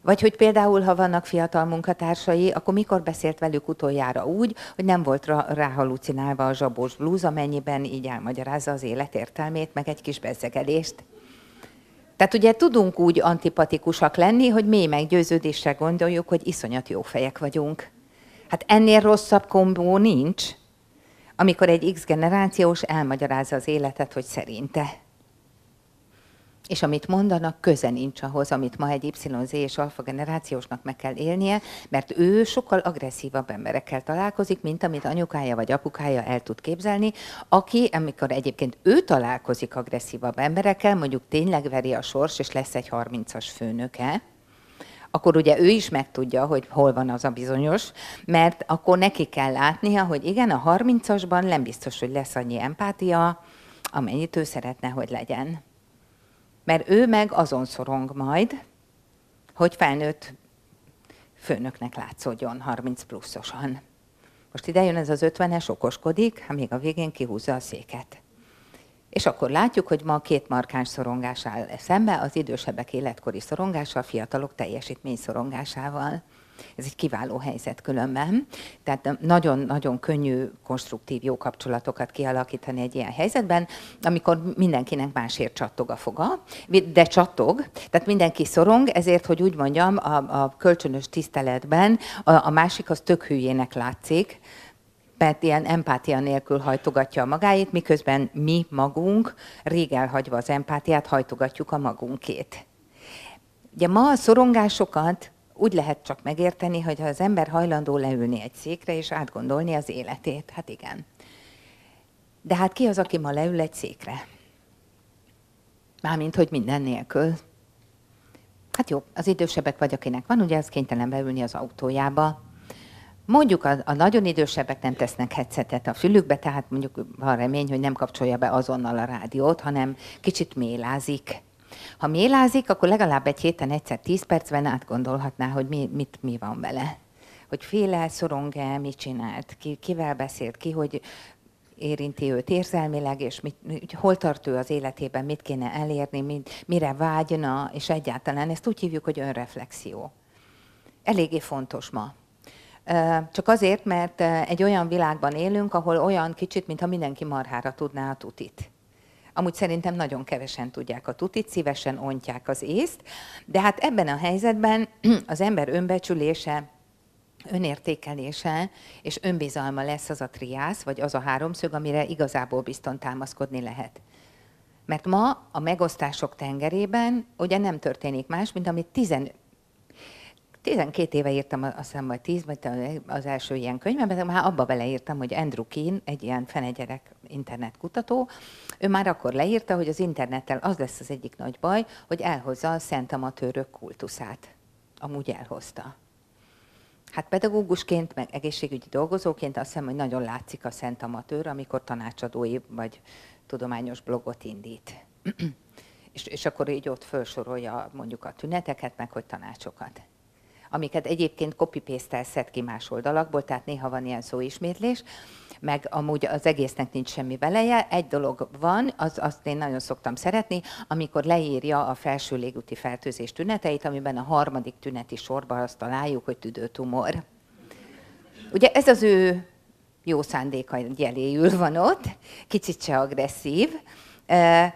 Vagy hogy például, ha vannak fiatal munkatársai, akkor mikor beszélt velük utoljára úgy, hogy nem volt ráhalucinálva a zsabós blúz, amennyiben így elmagyarázza az élet értelmét, meg egy kis bezzegedést. Tehát ugye tudunk úgy antipatikusak lenni, hogy mély meggyőződéssel gondoljuk, hogy iszonyat jó fejek vagyunk. Hát ennél rosszabb kombó nincs, amikor egy X generációs elmagyarázza az életet, hogy szerinte. És amit mondanak, köze nincs ahhoz, amit ma egy YZ és alfa generációsnak meg kell élnie, mert ő sokkal agresszívabb emberekkel találkozik, mint amit anyukája vagy apukája el tud képzelni, aki, amikor egyébként ő találkozik agresszívabb emberekkel, mondjuk tényleg veri a sors, és lesz egy 30-as főnöke, akkor ugye ő is megtudja, hogy hol van az a bizonyos, mert akkor neki kell látnia, hogy igen, a 30-asban nem biztos, hogy lesz annyi empátia, amennyit ő szeretne, hogy legyen. Mert ő meg azon szorong majd, hogy felnőtt főnöknek látszódjon 30 pluszosan. Most ide jön ez az 50-es, okoskodik, hát még a végén kihúzza a széket. És akkor látjuk, hogy ma két markáns szorongás áll szembe, az idősebbek életkori szorongása, a fiatalok teljesítmény szorongásával. Ez egy kiváló helyzet különben. Tehát nagyon-nagyon könnyű, konstruktív, jó kapcsolatokat kialakítani egy ilyen helyzetben, amikor mindenkinek másért csattog a foga, de csattog, tehát mindenki szorong, ezért, hogy úgy mondjam, a, a kölcsönös tiszteletben a, a másik az tök hülyének látszik, mert ilyen empátia nélkül hajtogatja a magáit, miközben mi magunk, rég elhagyva az empátiát, hajtogatjuk a magunkét. Ugye ma a szorongásokat úgy lehet csak megérteni, hogy az ember hajlandó leülni egy székre és átgondolni az életét. Hát igen. De hát ki az, aki ma leül egy székre? Mármint, hogy minden nélkül. Hát jó, az idősebbek vagy, akinek van, ugye az kénytelen beülni az autójába, Mondjuk a, a nagyon idősebbek nem tesznek headsetet a fülükbe, tehát mondjuk van remény, hogy nem kapcsolja be azonnal a rádiót, hanem kicsit mélázik. Ha mélázik, akkor legalább egy héten egyszer tíz percben átgondolhatná, hogy mi, mit, mi van vele. Hogy féle, szorong-e, mit csinált, ki, kivel beszélt, ki, hogy érinti őt érzelmileg, és mit, hol tart ő az életében, mit kéne elérni, mit, mire vágyna, és egyáltalán ezt úgy hívjuk, hogy önreflexió. Eléggé fontos ma. Csak azért, mert egy olyan világban élünk, ahol olyan kicsit, mintha mindenki marhára tudná a tutit. Amúgy szerintem nagyon kevesen tudják a tutit, szívesen ontják az észt, de hát ebben a helyzetben az ember önbecsülése, önértékelése és önbizalma lesz az a triász, vagy az a háromszög, amire igazából bizton támaszkodni lehet. Mert ma a megosztások tengerében ugye nem történik más, mint amit 12 éve írtam, azt hiszem, vagy 10, vagy az első ilyen könyvemben, de már abba beleírtam, hogy Andrew Keen, egy ilyen fenegyerek internetkutató, ő már akkor leírta, hogy az internettel az lesz az egyik nagy baj, hogy elhozza a szent amatőrök kultuszát. Amúgy elhozta. Hát pedagógusként, meg egészségügyi dolgozóként azt hiszem, hogy nagyon látszik a szent amatőr, amikor tanácsadói vagy tudományos blogot indít. és, és akkor így ott felsorolja mondjuk a tüneteket, meg hogy tanácsokat amiket egyébként copy paste szed ki más oldalakból, tehát néha van ilyen szóismétlés, meg amúgy az egésznek nincs semmi beleje. Egy dolog van, az, azt én nagyon szoktam szeretni, amikor leírja a felső légúti fertőzés tüneteit, amiben a harmadik tüneti sorban azt találjuk, hogy tüdőtumor. Ugye ez az ő jó szándéka jeléül van ott, kicsit se agresszív,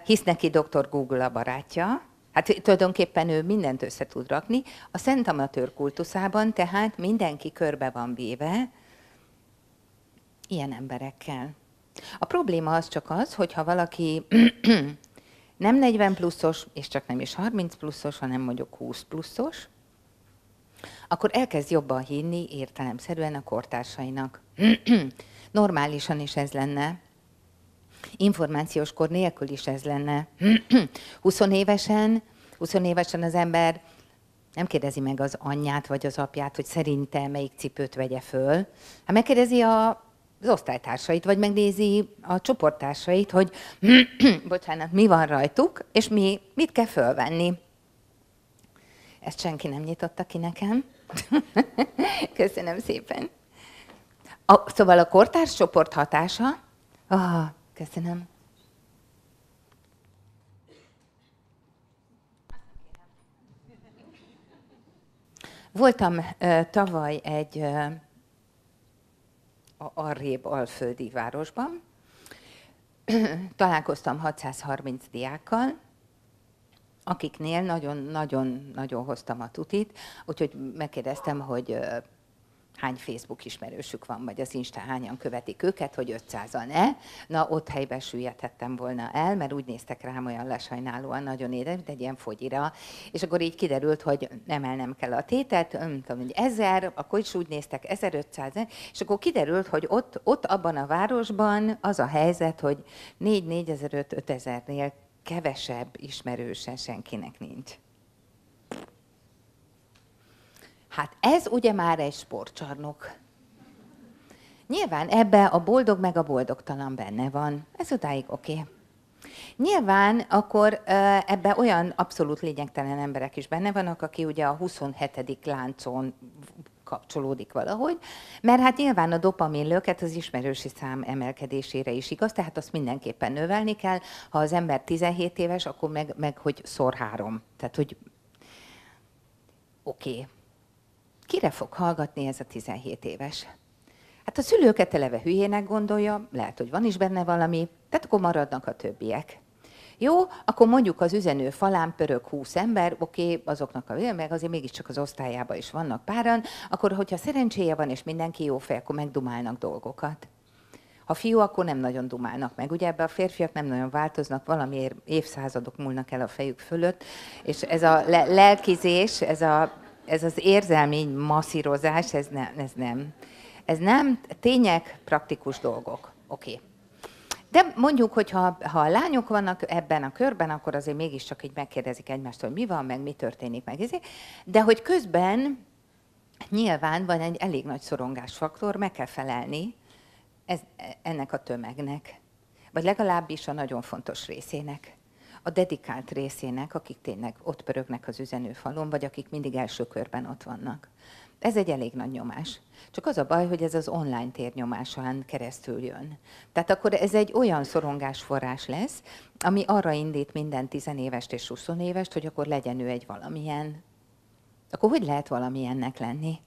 hisz neki dr. Google a barátja, Hát tulajdonképpen ő mindent össze tud rakni. A Szent Amatőr kultuszában tehát mindenki körbe van véve ilyen emberekkel. A probléma az csak az, hogyha valaki nem 40 pluszos, és csak nem is 30 pluszos, hanem mondjuk 20 pluszos, akkor elkezd jobban hinni értelemszerűen a kortársainak. Normálisan is ez lenne, információs kor nélkül is ez lenne. 20 évesen, 20 évesen az ember nem kérdezi meg az anyját vagy az apját, hogy szerinte melyik cipőt vegye föl. Hát megkérdezi a, az osztálytársait, vagy megnézi a csoporttársait, hogy bocsánat, mi van rajtuk, és mi, mit kell fölvenni. Ezt senki nem nyitotta ki nekem. Köszönöm szépen. A, szóval a kortárs csoport hatása, ah, Köszönöm. Voltam uh, tavaly egy uh, arrébb alföldi városban. Találkoztam 630 diákkal, akiknél nagyon-nagyon-nagyon hoztam a tutit, úgyhogy megkérdeztem, hogy hány Facebook ismerősük van, vagy az Insta hányan követik őket, hogy 500-an-e. Na, ott helyben süllyedhettem volna el, mert úgy néztek rám olyan lesajnálóan, nagyon édes, mint egy ilyen fogyira. És akkor így kiderült, hogy emelnem kell a tétet, nem tudom, hogy ezer, akkor is úgy néztek 1500 -e, és akkor kiderült, hogy ott, ott abban a városban az a helyzet, hogy 4 4000 5000-nél kevesebb ismerőse senkinek nincs. Hát ez ugye már egy sportcsarnok. Nyilván ebbe a boldog meg a boldogtalan benne van. Ez odáig oké. Okay. Nyilván akkor ebbe olyan abszolút lényegtelen emberek is benne vannak, aki ugye a 27. láncon kapcsolódik valahogy, mert hát nyilván a dopamin löket az ismerősi szám emelkedésére is igaz, tehát azt mindenképpen növelni kell. Ha az ember 17 éves, akkor meg, meg hogy szor három. Tehát, hogy oké, okay. Kire fog hallgatni ez a 17 éves? Hát a szülőket eleve hülyének gondolja, lehet, hogy van is benne valami, tehát akkor maradnak a többiek. Jó, akkor mondjuk az üzenő falán pörög 20 ember, oké, azoknak a meg azért mégiscsak az osztályában is vannak páran, akkor hogyha szerencséje van és mindenki jó fej, akkor megdumálnak dolgokat. Ha fiú, akkor nem nagyon dumálnak meg. Ugye ebbe a férfiak nem nagyon változnak, valamiért évszázadok múlnak el a fejük fölött, és ez a le- lelkizés, ez a ez az érzelmi masszírozás, ez, ne, ez nem. Ez nem tények, praktikus dolgok. Oké. Okay. De mondjuk, hogy ha, ha a lányok vannak ebben a körben, akkor azért mégiscsak így megkérdezik egymást, hogy mi van, meg mi történik, meg ezért. De hogy közben nyilván van egy elég nagy szorongásfaktor, meg kell felelni ez, ennek a tömegnek. Vagy legalábbis a nagyon fontos részének a dedikált részének, akik tényleg ott pörögnek az üzenőfalon, vagy akik mindig első körben ott vannak. Ez egy elég nagy nyomás. Csak az a baj, hogy ez az online térnyomásán keresztül jön. Tehát akkor ez egy olyan szorongásforrás lesz, ami arra indít minden tizenévest és 20 évest, hogy akkor legyen ő egy valamilyen. Akkor hogy lehet valamilyennek lenni?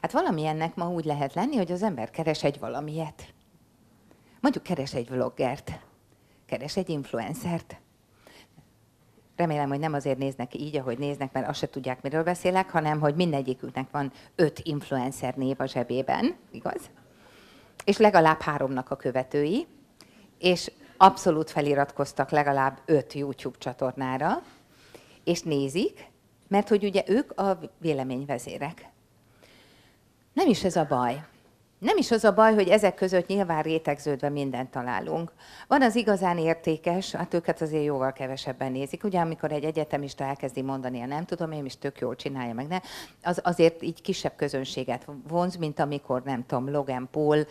Hát valamilyennek ma úgy lehet lenni, hogy az ember keres egy valamilyet. Mondjuk keres egy vloggert, keres egy influencert, Remélem, hogy nem azért néznek így, ahogy néznek, mert azt se tudják, miről beszélek, hanem hogy mindegyiküknek van öt influencer név a zsebében, igaz? És legalább háromnak a követői, és abszolút feliratkoztak legalább öt YouTube csatornára, és nézik, Mert hogy ugye ők a véleményvezérek. Nem is ez a baj. Nem is az a baj, hogy ezek között nyilván rétegződve mindent találunk. Van az igazán értékes, hát őket azért jóval kevesebben nézik. Ugye amikor egy egyetemista elkezdi mondani, a nem tudom, én is tök jól csinálja meg, ne? Az azért így kisebb közönséget vonz, mint amikor, nem tudom, Logan Paul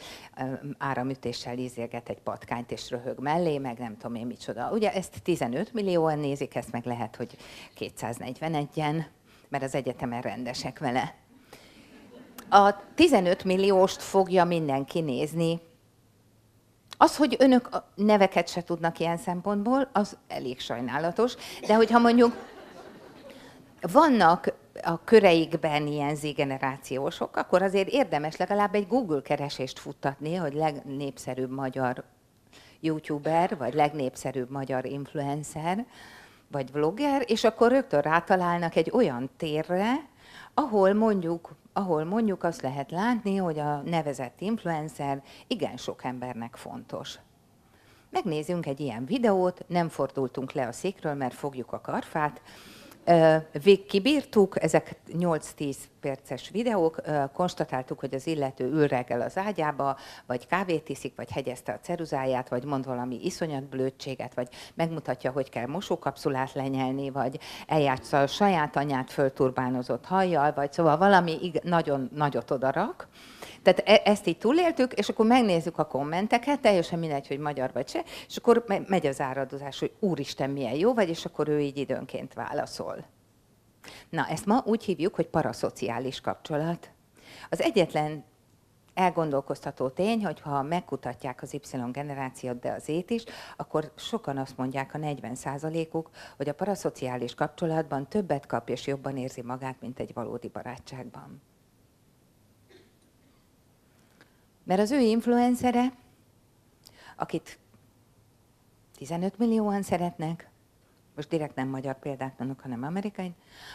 áramütéssel ízélget egy patkányt és röhög mellé, meg nem tudom én micsoda. Ugye ezt 15 millióan nézik, ezt meg lehet, hogy 241-en, mert az egyetemen rendesek vele a 15 millióst fogja mindenki nézni. Az, hogy önök neveket se tudnak ilyen szempontból, az elég sajnálatos, de hogyha mondjuk vannak a köreikben ilyen z-generációsok, akkor azért érdemes legalább egy Google keresést futtatni, hogy legnépszerűbb magyar youtuber, vagy legnépszerűbb magyar influencer, vagy vlogger, és akkor rögtön rátalálnak egy olyan térre, ahol mondjuk ahol mondjuk azt lehet látni, hogy a nevezett influencer igen sok embernek fontos. Megnézzünk egy ilyen videót, nem fordultunk le a székről, mert fogjuk a karfát, Vég kibírtuk, ezek 8-10 perces videók, konstatáltuk, hogy az illető ül reggel az ágyába, vagy kávét iszik, vagy hegyezte a ceruzáját, vagy mond valami iszonyat blödséget, vagy megmutatja, hogy kell mosókapszulát lenyelni, vagy eljátsza a saját anyát fölturbánozott hajjal, vagy szóval valami nagyon nagyot odarak. Tehát e- ezt így túléltük, és akkor megnézzük a kommenteket, teljesen mindegy, hogy magyar vagy se, és akkor megy az áradozás, hogy úristen, milyen jó vagy, és akkor ő így időnként válaszol. Na, ezt ma úgy hívjuk, hogy paraszociális kapcsolat. Az egyetlen elgondolkoztató tény, hogy ha megkutatják az Y generációt, de az ét is, akkor sokan azt mondják, a 40% uk hogy a paraszociális kapcsolatban többet kap és jobban érzi magát, mint egy valódi barátságban. Mert az ő influencere, akit 15 millióan szeretnek, most direkt nem magyar példát mondok, hanem amerikai,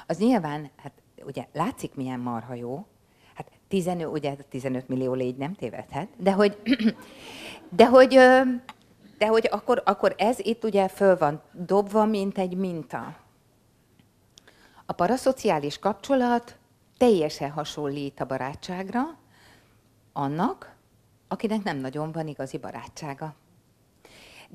az nyilván, hát ugye látszik milyen marha jó, hát 15, ugye 15 millió légy nem tévedhet, de hogy, de hogy, de hogy akkor, akkor ez itt ugye föl van dobva, mint egy minta. A paraszociális kapcsolat teljesen hasonlít a barátságra, annak, akinek nem nagyon van igazi barátsága.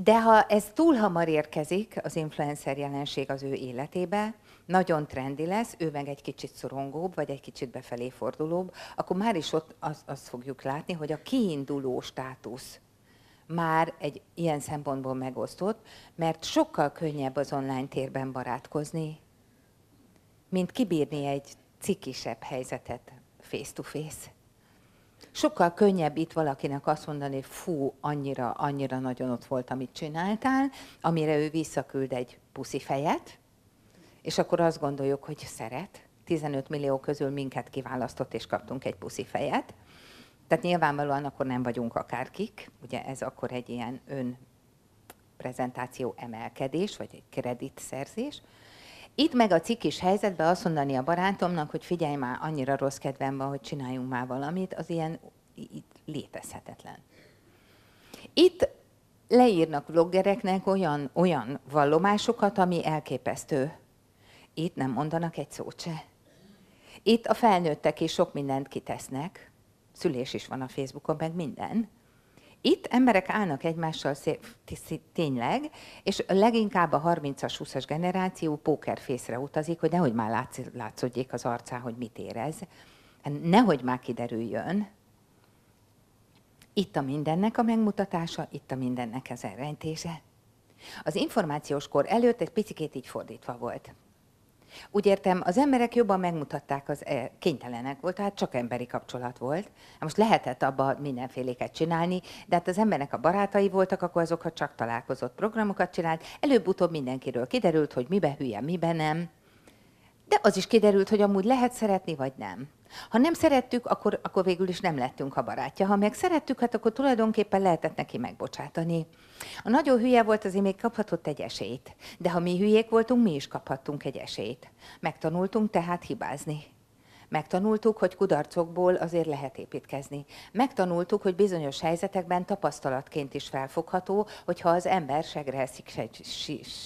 De ha ez túl hamar érkezik, az influencer jelenség az ő életébe, nagyon trendi lesz, ő meg egy kicsit szorongóbb, vagy egy kicsit befelé fordulóbb, akkor már is ott azt, azt fogjuk látni, hogy a kiinduló státusz már egy ilyen szempontból megosztott, mert sokkal könnyebb az online térben barátkozni, mint kibírni egy cikisebb helyzetet face-to-face. -face sokkal könnyebb itt valakinek azt mondani, fú, annyira, annyira nagyon ott volt, amit csináltál, amire ő visszaküld egy puszi fejet, és akkor azt gondoljuk, hogy szeret. 15 millió közül minket kiválasztott, és kaptunk egy puszi fejet. Tehát nyilvánvalóan akkor nem vagyunk akárkik, ugye ez akkor egy ilyen ön prezentáció emelkedés, vagy egy kreditszerzés. Itt meg a cikkis helyzetben azt mondani a barátomnak, hogy figyelj már, annyira rossz kedvem van, hogy csináljunk már valamit, az ilyen itt létezhetetlen. Itt leírnak vloggereknek olyan, olyan vallomásokat, ami elképesztő. Itt nem mondanak egy szót se. Itt a felnőttek is sok mindent kitesznek, szülés is van a Facebookon, meg minden, itt emberek állnak egymással tényleg, és leginkább a 30-as, 20-as generáció pókerfészre utazik, hogy nehogy már látsz, látszódjék az arcán, hogy mit érez. Nehogy már kiderüljön. Itt a mindennek a megmutatása, itt a mindennek az elrejtése. Az információs kor előtt egy picit így fordítva volt. Úgy értem, az emberek jobban megmutatták, az e, kénytelenek volt, tehát csak emberi kapcsolat volt. Most lehetett abba mindenféléket csinálni, de hát az embernek a barátai voltak, akkor azokat csak találkozott programokat csinált. Előbb-utóbb mindenkiről kiderült, hogy mibe hülye, mibe nem. De az is kiderült, hogy amúgy lehet szeretni, vagy nem. Ha nem szerettük, akkor, akkor végül is nem lettünk a barátja. Ha meg szerettük, hát akkor tulajdonképpen lehetett neki megbocsátani. A nagyon hülye volt, azért még kaphatott egy esélyt. De ha mi hülyék voltunk, mi is kaphattunk egy esélyt. Megtanultunk tehát hibázni. Megtanultuk, hogy kudarcokból azért lehet építkezni. Megtanultuk, hogy bizonyos helyzetekben tapasztalatként is felfogható, hogyha az ember segre esik egy,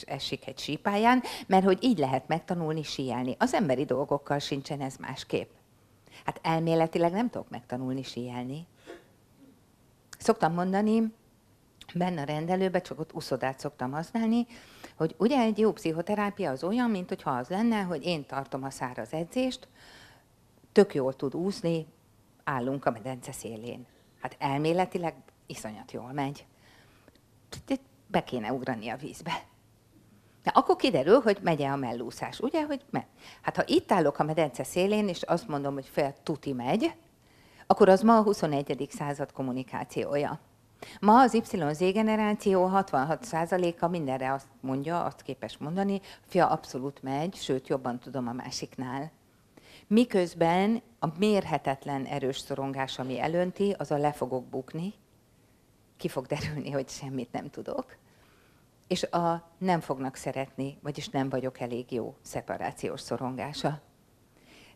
esik egy sípáján, mert hogy így lehet megtanulni síelni. Az emberi dolgokkal sincsen ez másképp. Hát elméletileg nem tudok megtanulni síelni. Szoktam mondani, benne a rendelőbe, csak ott uszodát szoktam használni, hogy ugye egy jó pszichoterápia az olyan, mint hogyha az lenne, hogy én tartom a száraz edzést, tök jól tud úszni, állunk a medence szélén. Hát elméletileg iszonyat jól megy. Be kéne ugrani a vízbe. De akkor kiderül, hogy megy-e a mellúszás, ugye? Hogy me- hát ha itt állok a medence szélén, és azt mondom, hogy fel tuti megy, akkor az ma a 21. század kommunikációja. Ma az YZ generáció 66%-a mindenre azt mondja, azt képes mondani, fia abszolút megy, sőt jobban tudom a másiknál. Miközben a mérhetetlen erős szorongás, ami elönti, az a le fogok bukni, ki fog derülni, hogy semmit nem tudok, és a nem fognak szeretni, vagyis nem vagyok elég jó szeparációs szorongása.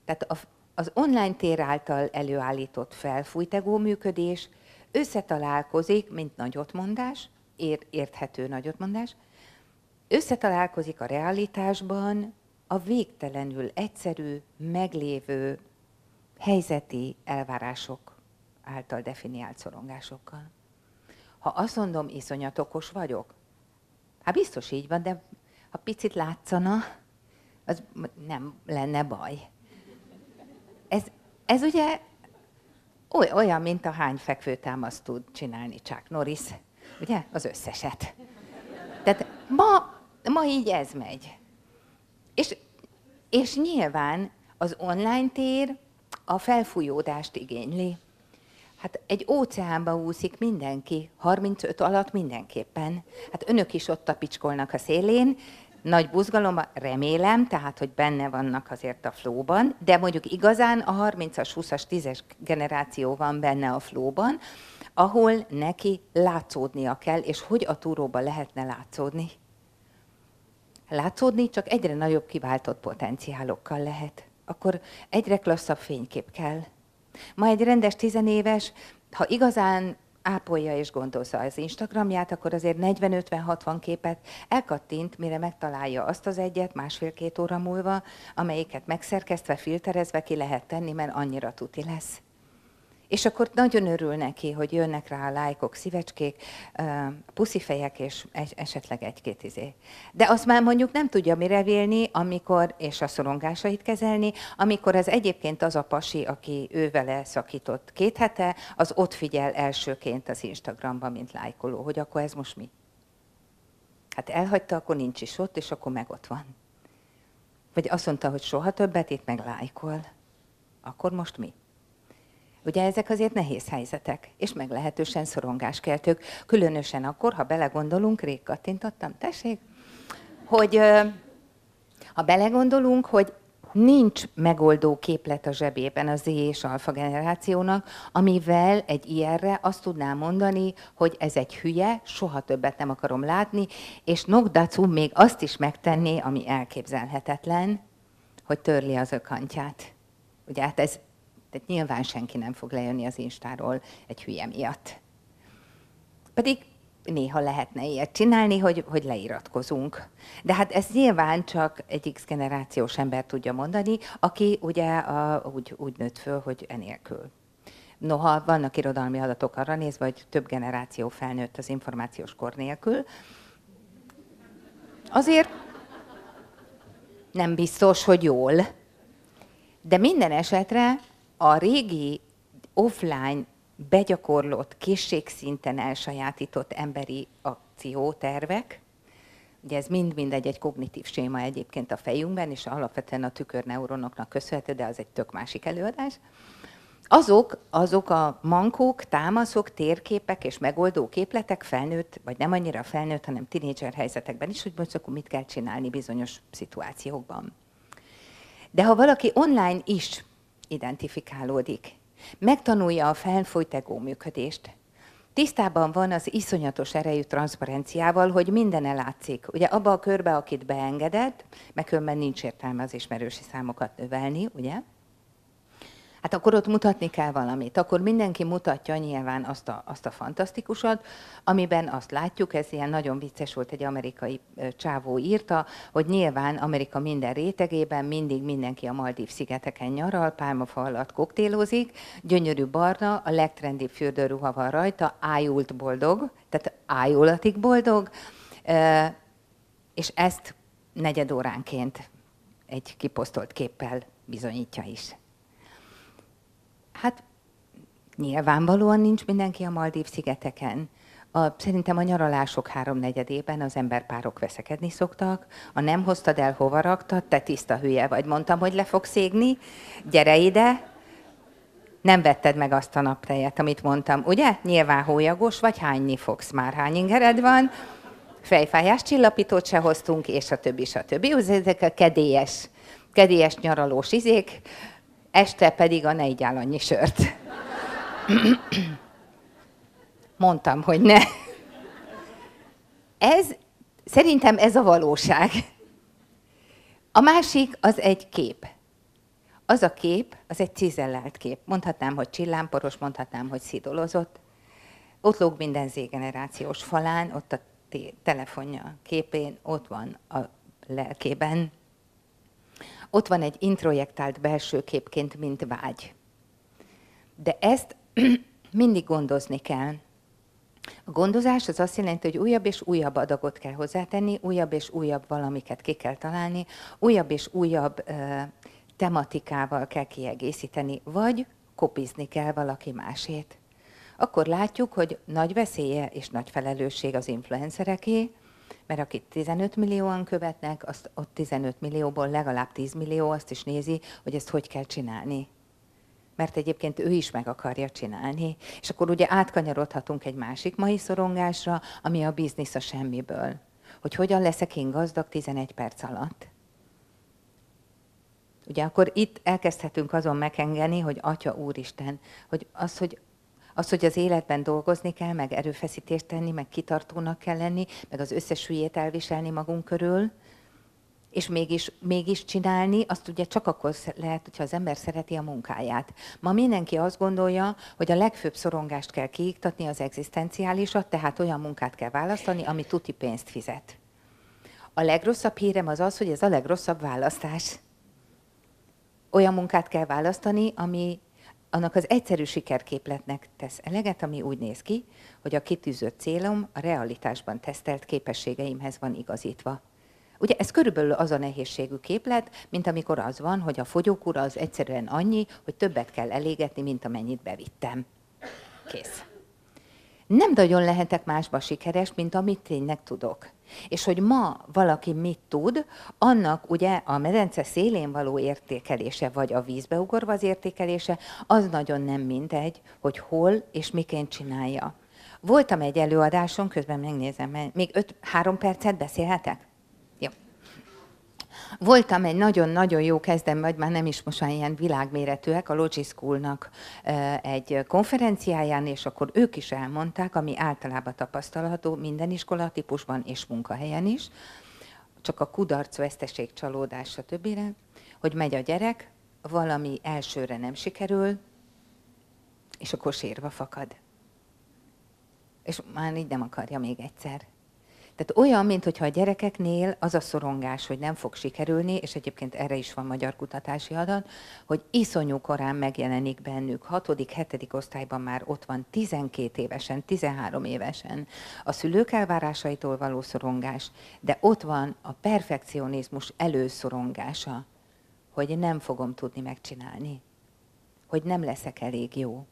Tehát az online tér által előállított felfújtegó működés összetalálkozik, mint nagyotmondás, ér, érthető nagyotmondás, összetalálkozik a realitásban a végtelenül egyszerű, meglévő helyzeti elvárások által definiált szorongásokkal. Ha azt mondom, iszonyat okos vagyok, hát biztos így van, de ha picit látszana, az nem lenne baj. Ez, ez ugye olyan, mint a hány fekvőtámaszt tud csinálni Chuck Norris, ugye? Az összeset. Tehát ma, ma így ez megy. És, és nyilván az online tér a felfújódást igényli. Hát egy óceánba úszik mindenki, 35 alatt mindenképpen. Hát önök is ott tapicskolnak a szélén, nagy buzgalom, remélem, tehát, hogy benne vannak azért a flóban, de mondjuk igazán a 30-as, 20-as, 10-es generáció van benne a flóban, ahol neki látszódnia kell, és hogy a túróba lehetne látszódni? Látszódni csak egyre nagyobb kiváltott potenciálokkal lehet. Akkor egyre klasszabb fénykép kell. Ma egy rendes tizenéves, ha igazán ápolja és gondozza az Instagramját, akkor azért 40-50-60 képet elkattint, mire megtalálja azt az egyet másfél-két óra múlva, amelyiket megszerkesztve, filterezve ki lehet tenni, mert annyira tuti lesz. És akkor nagyon örül neki, hogy jönnek rá a lájkok, szívecskék, puszifejek és esetleg egy-két izé. De azt már mondjuk nem tudja mire vélni, amikor, és a szorongásait kezelni, amikor az egyébként az a pasi, aki ő vele szakított két hete, az ott figyel elsőként az Instagramban, mint lájkoló, hogy akkor ez most mi? Hát elhagyta, akkor nincs is ott, és akkor meg ott van. Vagy azt mondta, hogy soha többet itt meg lájkol. Akkor most mi? Ugye ezek azért nehéz helyzetek, és meglehetősen szorongáskeltők, különösen akkor, ha belegondolunk, rég kattintottam, tessék, hogy ha belegondolunk, hogy nincs megoldó képlet a zsebében az Z és alfa generációnak, amivel egy ilyenre azt tudná mondani, hogy ez egy hülye, soha többet nem akarom látni, és Nogdacu még azt is megtenné, ami elképzelhetetlen, hogy törli az ökantját. Ugye hát ez tehát nyilván senki nem fog lejönni az Instáról egy hülye miatt. Pedig néha lehetne ilyet csinálni, hogy, hogy leiratkozunk. De hát ez nyilván csak egy X generációs ember tudja mondani, aki ugye a, úgy, úgy nőtt föl, hogy enélkül. Noha vannak irodalmi adatok arra nézve, hogy több generáció felnőtt az információs kor nélkül, azért nem biztos, hogy jól, de minden esetre a régi offline begyakorlott, készségszinten elsajátított emberi akciótervek, ugye ez mind-mind egy, egy kognitív séma egyébként a fejünkben, és alapvetően a tükörneuronoknak köszönhető, de az egy tök másik előadás, azok, azok a mankók, támaszok, térképek és megoldó képletek felnőtt, vagy nem annyira felnőtt, hanem tinédzser helyzetekben is, hogy most akkor mit kell csinálni bizonyos szituációkban. De ha valaki online is identifikálódik. Megtanulja a felfolytegó működést. Tisztában van az iszonyatos erejű transzparenciával, hogy minden látszik. Ugye abba a körbe, akit beengedett, meg különben nincs értelme az ismerősi számokat növelni, ugye? Hát akkor ott mutatni kell valamit. Akkor mindenki mutatja nyilván azt a, azt a fantasztikusat, amiben azt látjuk, ez ilyen nagyon vicces volt, egy amerikai csávó írta, hogy nyilván Amerika minden rétegében mindig mindenki a Maldív szigeteken nyaral, pálmafa alatt koktélozik, gyönyörű barna, a legtrendibb fürdőruha van rajta, ájult boldog, tehát ájulatig boldog, és ezt negyed óránként egy kiposztolt képpel bizonyítja is. Hát nyilvánvalóan nincs mindenki a Maldív szigeteken. A, szerintem a nyaralások háromnegyedében az emberpárok veszekedni szoktak. A nem hoztad el, hova raktad, te tiszta hülye vagy. Mondtam, hogy le fogsz égni, gyere ide. Nem vetted meg azt a naptejet, amit mondtam, ugye? Nyilván hólyagos vagy, hányni fogsz már, hány ingered van. Fejfájás csillapítót se hoztunk, és a többi, a többi. Ezek a kedélyes, kedélyes nyaralós izék este pedig a ne igyál annyi sört. Mondtam, hogy ne. Ez, szerintem ez a valóság. A másik az egy kép. Az a kép, az egy cizellált kép. Mondhatnám, hogy csillámporos, mondhatnám, hogy szidolozott. Ott lóg minden z-generációs falán, ott a telefonja képén, ott van a lelkében, ott van egy introjektált belső képként, mint vágy. De ezt mindig gondozni kell. A gondozás az azt jelenti, hogy újabb és újabb adagot kell hozzátenni, újabb és újabb valamiket ki kell találni, újabb és újabb uh, tematikával kell kiegészíteni, vagy kopizni kell valaki másét. Akkor látjuk, hogy nagy veszélye és nagy felelősség az influencereké, mert akit 15 millióan követnek, azt ott 15 millióból legalább 10 millió azt is nézi, hogy ezt hogy kell csinálni. Mert egyébként ő is meg akarja csinálni. És akkor ugye átkanyarodhatunk egy másik mai szorongásra, ami a biznisz a semmiből. Hogy hogyan leszek én gazdag 11 perc alatt. Ugye akkor itt elkezdhetünk azon megengeni, hogy Atya Úristen, hogy az, hogy az, hogy az életben dolgozni kell, meg erőfeszítést tenni, meg kitartónak kell lenni, meg az összes hülyét elviselni magunk körül, és mégis, mégis csinálni, azt ugye csak akkor lehet, hogyha az ember szereti a munkáját. Ma mindenki azt gondolja, hogy a legfőbb szorongást kell kiiktatni az egzisztenciálisat, tehát olyan munkát kell választani, ami tuti pénzt fizet. A legrosszabb hírem az az, hogy ez a legrosszabb választás. Olyan munkát kell választani, ami annak az egyszerű sikerképletnek tesz eleget, ami úgy néz ki, hogy a kitűzött célom a realitásban tesztelt képességeimhez van igazítva. Ugye ez körülbelül az a nehézségű képlet, mint amikor az van, hogy a fogyókúra az egyszerűen annyi, hogy többet kell elégetni, mint amennyit bevittem. Kész. Nem nagyon lehetek másba sikeres, mint amit tényleg tudok. És hogy ma valaki mit tud, annak ugye a medence szélén való értékelése, vagy a vízbe ugorva az értékelése, az nagyon nem mindegy, hogy hol és miként csinálja. Voltam egy előadáson, közben megnézem, még öt, három percet beszélhetek? Voltam egy nagyon-nagyon jó kezdem, vagy már nem is most már ilyen világméretűek, a Logi egy konferenciáján, és akkor ők is elmondták, ami általában tapasztalható minden iskolatípusban és munkahelyen is, csak a kudarc, veszteség, csalódás, stb., hogy megy a gyerek, valami elsőre nem sikerül, és akkor sírva fakad. És már így nem akarja még egyszer. Tehát olyan, mintha a gyerekeknél az a szorongás, hogy nem fog sikerülni, és egyébként erre is van magyar kutatási adat, hogy iszonyú korán megjelenik bennük, hatodik, hetedik osztályban már ott van 12 évesen, 13 évesen. A szülők elvárásaitól való szorongás, de ott van a perfekcionizmus előszorongása, hogy nem fogom tudni megcsinálni, hogy nem leszek elég jó,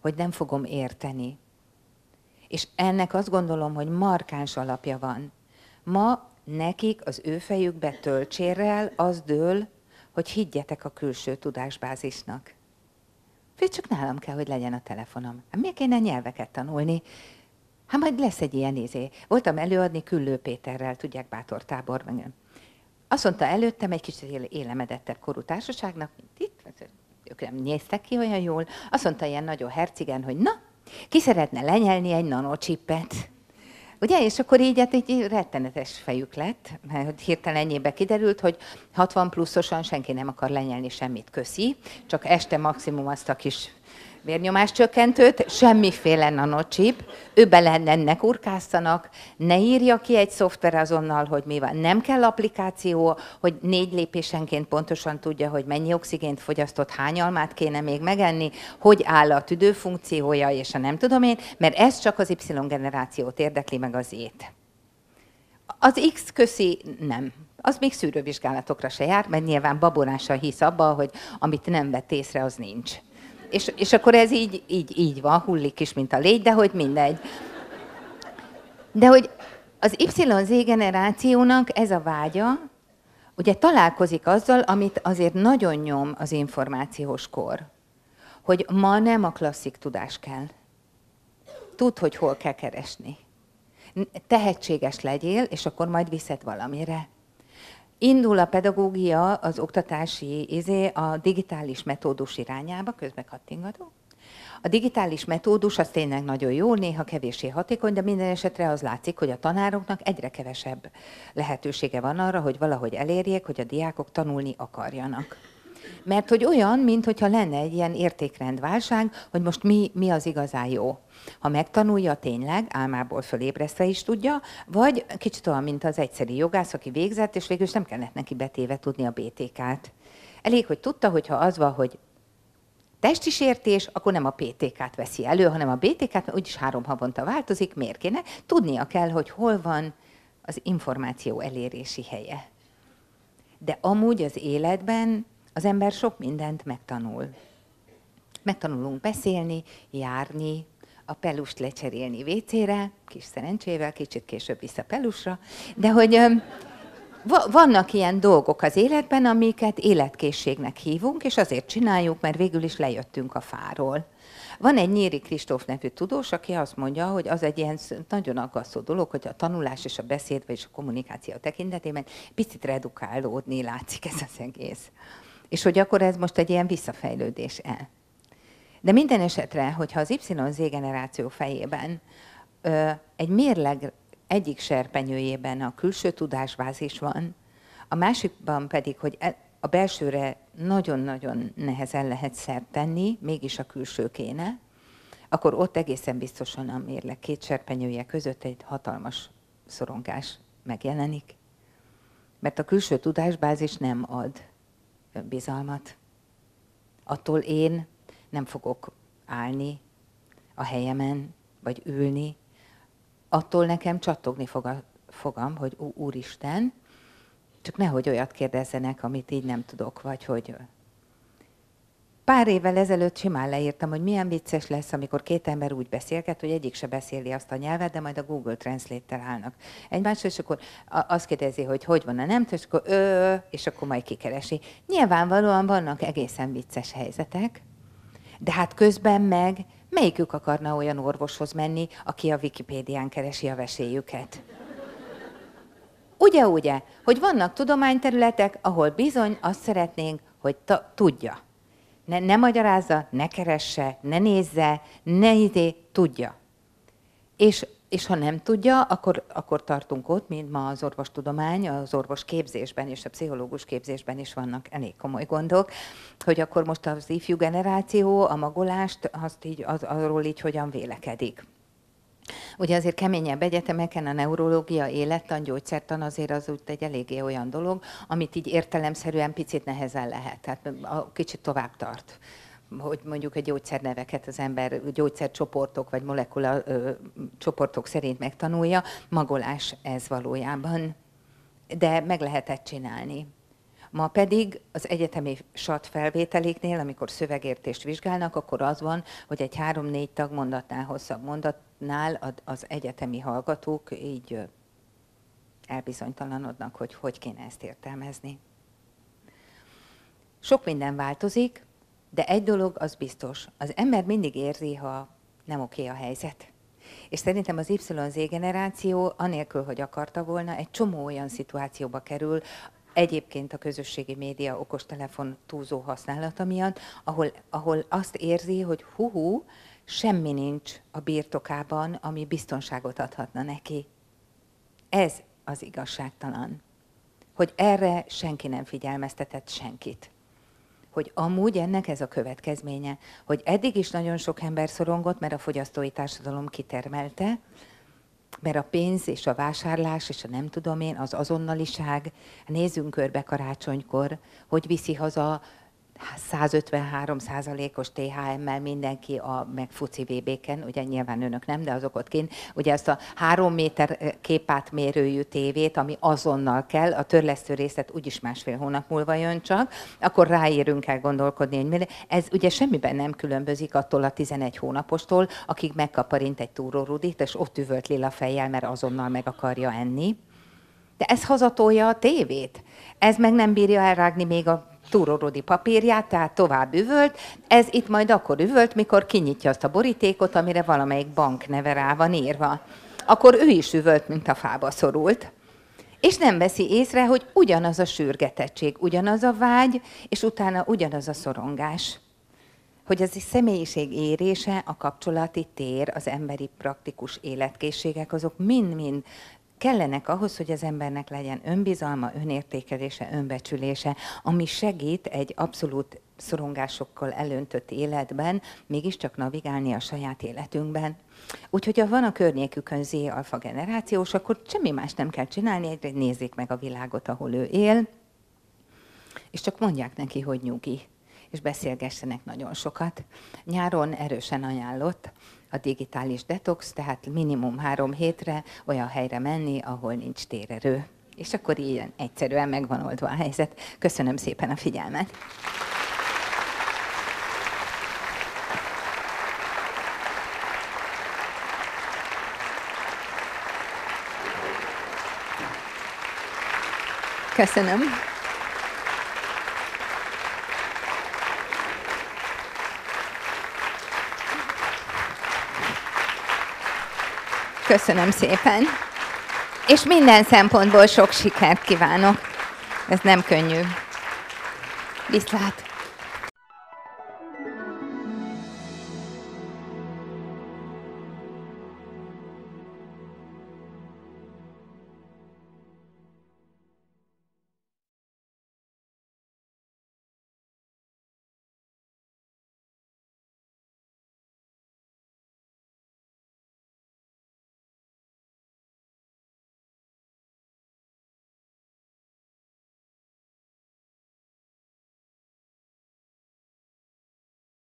hogy nem fogom érteni, és ennek azt gondolom, hogy markáns alapja van. Ma nekik az ő fejükbe töltsérrel az dől, hogy higgyetek a külső tudásbázisnak. Főleg csak nálam kell, hogy legyen a telefonom. Hát miért kéne nyelveket tanulni? Hát majd lesz egy ilyen izé. Voltam előadni Küllő Péterrel, tudják, bátor tábor. Azt mondta előttem egy kicsit élemedettebb korú társaságnak, mint itt, ők nem néztek ki olyan jól. Azt mondta ilyen nagyon hercigen, hogy na, ki szeretne lenyelni egy nanocsippet? Ugye, és akkor így, hát így rettenetes fejük lett, mert hirtelen ennyibe kiderült, hogy 60 pluszosan senki nem akar lenyelni semmit, köszi, csak este maximum azt a kis vérnyomáscsökkentőt, semmiféle nanocsip, ő bele ennek urkáztanak, ne írja ki egy szoftver azonnal, hogy mi van. Nem kell applikáció, hogy négy lépésenként pontosan tudja, hogy mennyi oxigént fogyasztott, hány almát kéne még megenni, hogy áll a tüdőfunkciója, és a nem tudom én, mert ez csak az Y generációt érdekli meg az ét. Az X köszi nem. Az még szűrővizsgálatokra se jár, mert nyilván babonással hisz abba, hogy amit nem vett észre, az nincs és, és akkor ez így, így, így van, hullik is, mint a légy, de hogy mindegy. De hogy az YZ generációnak ez a vágya, ugye találkozik azzal, amit azért nagyon nyom az információs kor, hogy ma nem a klasszik tudás kell. Tud, hogy hol kell keresni. Tehetséges legyél, és akkor majd viszed valamire. Indul a pedagógia, az oktatási izé a digitális metódus irányába, közben kattingatok. A digitális metódus az tényleg nagyon jó, néha kevéssé hatékony, de minden esetre az látszik, hogy a tanároknak egyre kevesebb lehetősége van arra, hogy valahogy elérjék, hogy a diákok tanulni akarjanak. Mert hogy olyan, mintha lenne egy ilyen értékrendválság, hogy most mi, mi az igazán jó. Ha megtanulja tényleg, álmából fölébresztve is tudja, vagy kicsit olyan, mint az egyszerű jogász, aki végzett, és végül is nem kellett neki betéve tudni a BTK-t. Elég, hogy tudta, hogy ha az van, hogy testi sértés, akkor nem a PTK-t veszi elő, hanem a BTK-t, mert úgyis három havonta változik, miért kéne? Tudnia kell, hogy hol van az információ elérési helye. De amúgy az életben az ember sok mindent megtanul. Megtanulunk beszélni, járni, a pelust lecserélni vécére, kis szerencsével, kicsit később vissza pelusra, de hogy vannak ilyen dolgok az életben, amiket életkészségnek hívunk, és azért csináljuk, mert végül is lejöttünk a fáról. Van egy Nyéri Kristóf nevű tudós, aki azt mondja, hogy az egy ilyen nagyon aggasztó dolog, hogy a tanulás és a beszéd, vagy a kommunikáció tekintetében picit redukálódni látszik ez az egész. És hogy akkor ez most egy ilyen visszafejlődés-e. De minden esetre, hogyha az YZ generáció fejében ö, egy mérleg egyik serpenyőjében a külső tudásbázis van, a másikban pedig, hogy e, a belsőre nagyon-nagyon nehezen lehet szert tenni, mégis a külső kéne, akkor ott egészen biztosan a mérleg két serpenyője között egy hatalmas szorongás megjelenik. Mert a külső tudásbázis nem ad bizalmat. Attól én nem fogok állni a helyemen, vagy ülni. Attól nekem csattogni fog a fogam, hogy Úristen, csak nehogy olyat kérdezzenek, amit így nem tudok, vagy hogy... Pár évvel ezelőtt simán leírtam, hogy milyen vicces lesz, amikor két ember úgy beszélget, hogy egyik se beszéli azt a nyelvet, de majd a Google Translate-tel állnak egymásra, és akkor azt kérdezi, hogy hogy van a nem, és akkor ö, és akkor majd kikeresi. Nyilvánvalóan vannak egészen vicces helyzetek, de hát közben meg melyikük akarna olyan orvoshoz menni, aki a Wikipédián keresi a vesélyüket? Ugye, ugye, hogy vannak tudományterületek, ahol bizony azt szeretnénk, hogy ta- tudja. Ne, ne magyarázza, ne keresse, ne nézze, ne idé, tudja. És és ha nem tudja, akkor, akkor tartunk ott, mint ma az orvostudomány, az orvos képzésben és a pszichológus képzésben is vannak elég komoly gondok, hogy akkor most az ifjú generáció a magolást, azt így, az, arról így hogyan vélekedik. Ugye azért keményebb egyetemeken a neurológia, élettan, gyógyszertan azért az úgy egy eléggé olyan dolog, amit így értelemszerűen picit nehezen lehet, tehát a kicsit tovább tart hogy mondjuk a gyógyszerneveket az ember gyógyszercsoportok vagy molekula ö, csoportok szerint megtanulja, magolás ez valójában. De meg lehetett csinálni. Ma pedig az egyetemi sat felvételéknél, amikor szövegértést vizsgálnak, akkor az van, hogy egy három-négy tagmondatnál hosszabb mondatnál az egyetemi hallgatók így elbizonytalanodnak, hogy hogy kéne ezt értelmezni. Sok minden változik, de egy dolog az biztos, az ember mindig érzi, ha nem oké a helyzet. És szerintem az YZ generáció, anélkül, hogy akarta volna, egy csomó olyan szituációba kerül, egyébként a közösségi média okostelefon túlzó használata miatt, ahol, ahol azt érzi, hogy hú, semmi nincs a birtokában, ami biztonságot adhatna neki. Ez az igazságtalan. Hogy erre senki nem figyelmeztetett senkit. Hogy amúgy ennek ez a következménye, hogy eddig is nagyon sok ember szorongott, mert a fogyasztói társadalom kitermelte, mert a pénz és a vásárlás és a nem tudom én, az azonnaliság, nézzünk körbe karácsonykor, hogy viszi haza 153 százalékos THM-mel mindenki a meg Fuci VB-ken, ugye nyilván önök nem, de azok ott kint, ugye azt a három méter képátmérőjű tévét, ami azonnal kell, a törlesztő részlet úgyis másfél hónap múlva jön csak, akkor ráérünk el gondolkodni, hogy mire. ez ugye semmiben nem különbözik attól a 11 hónapostól, akik megkaparint egy túrórudit, és ott üvölt lila fejjel, mert azonnal meg akarja enni. De ez hazatolja a tévét. Ez meg nem bírja elrágni még a túrórodi papírját, tehát tovább üvölt. Ez itt majd akkor üvölt, mikor kinyitja azt a borítékot, amire valamelyik bank neve rá van írva. Akkor ő is üvölt, mint a fába szorult. És nem veszi észre, hogy ugyanaz a sürgetettség, ugyanaz a vágy, és utána ugyanaz a szorongás. Hogy az személyiség érése, a kapcsolati tér, az emberi praktikus életkészségek, azok mind-mind kellenek ahhoz, hogy az embernek legyen önbizalma, önértékelése, önbecsülése, ami segít egy abszolút szorongásokkal elöntött életben mégiscsak navigálni a saját életünkben. Úgyhogy ha van a környékükön Z alfa generációs, akkor semmi más nem kell csinálni, egyre nézzék meg a világot, ahol ő él, és csak mondják neki, hogy nyugi, és beszélgessenek nagyon sokat. Nyáron erősen ajánlott, a digitális detox, tehát minimum három hétre olyan helyre menni, ahol nincs térerő. És akkor ilyen egyszerűen megvan oldva a helyzet. Köszönöm szépen a figyelmet! Köszönöm. Köszönöm szépen. És minden szempontból sok sikert kívánok. Ez nem könnyű. Viszlát!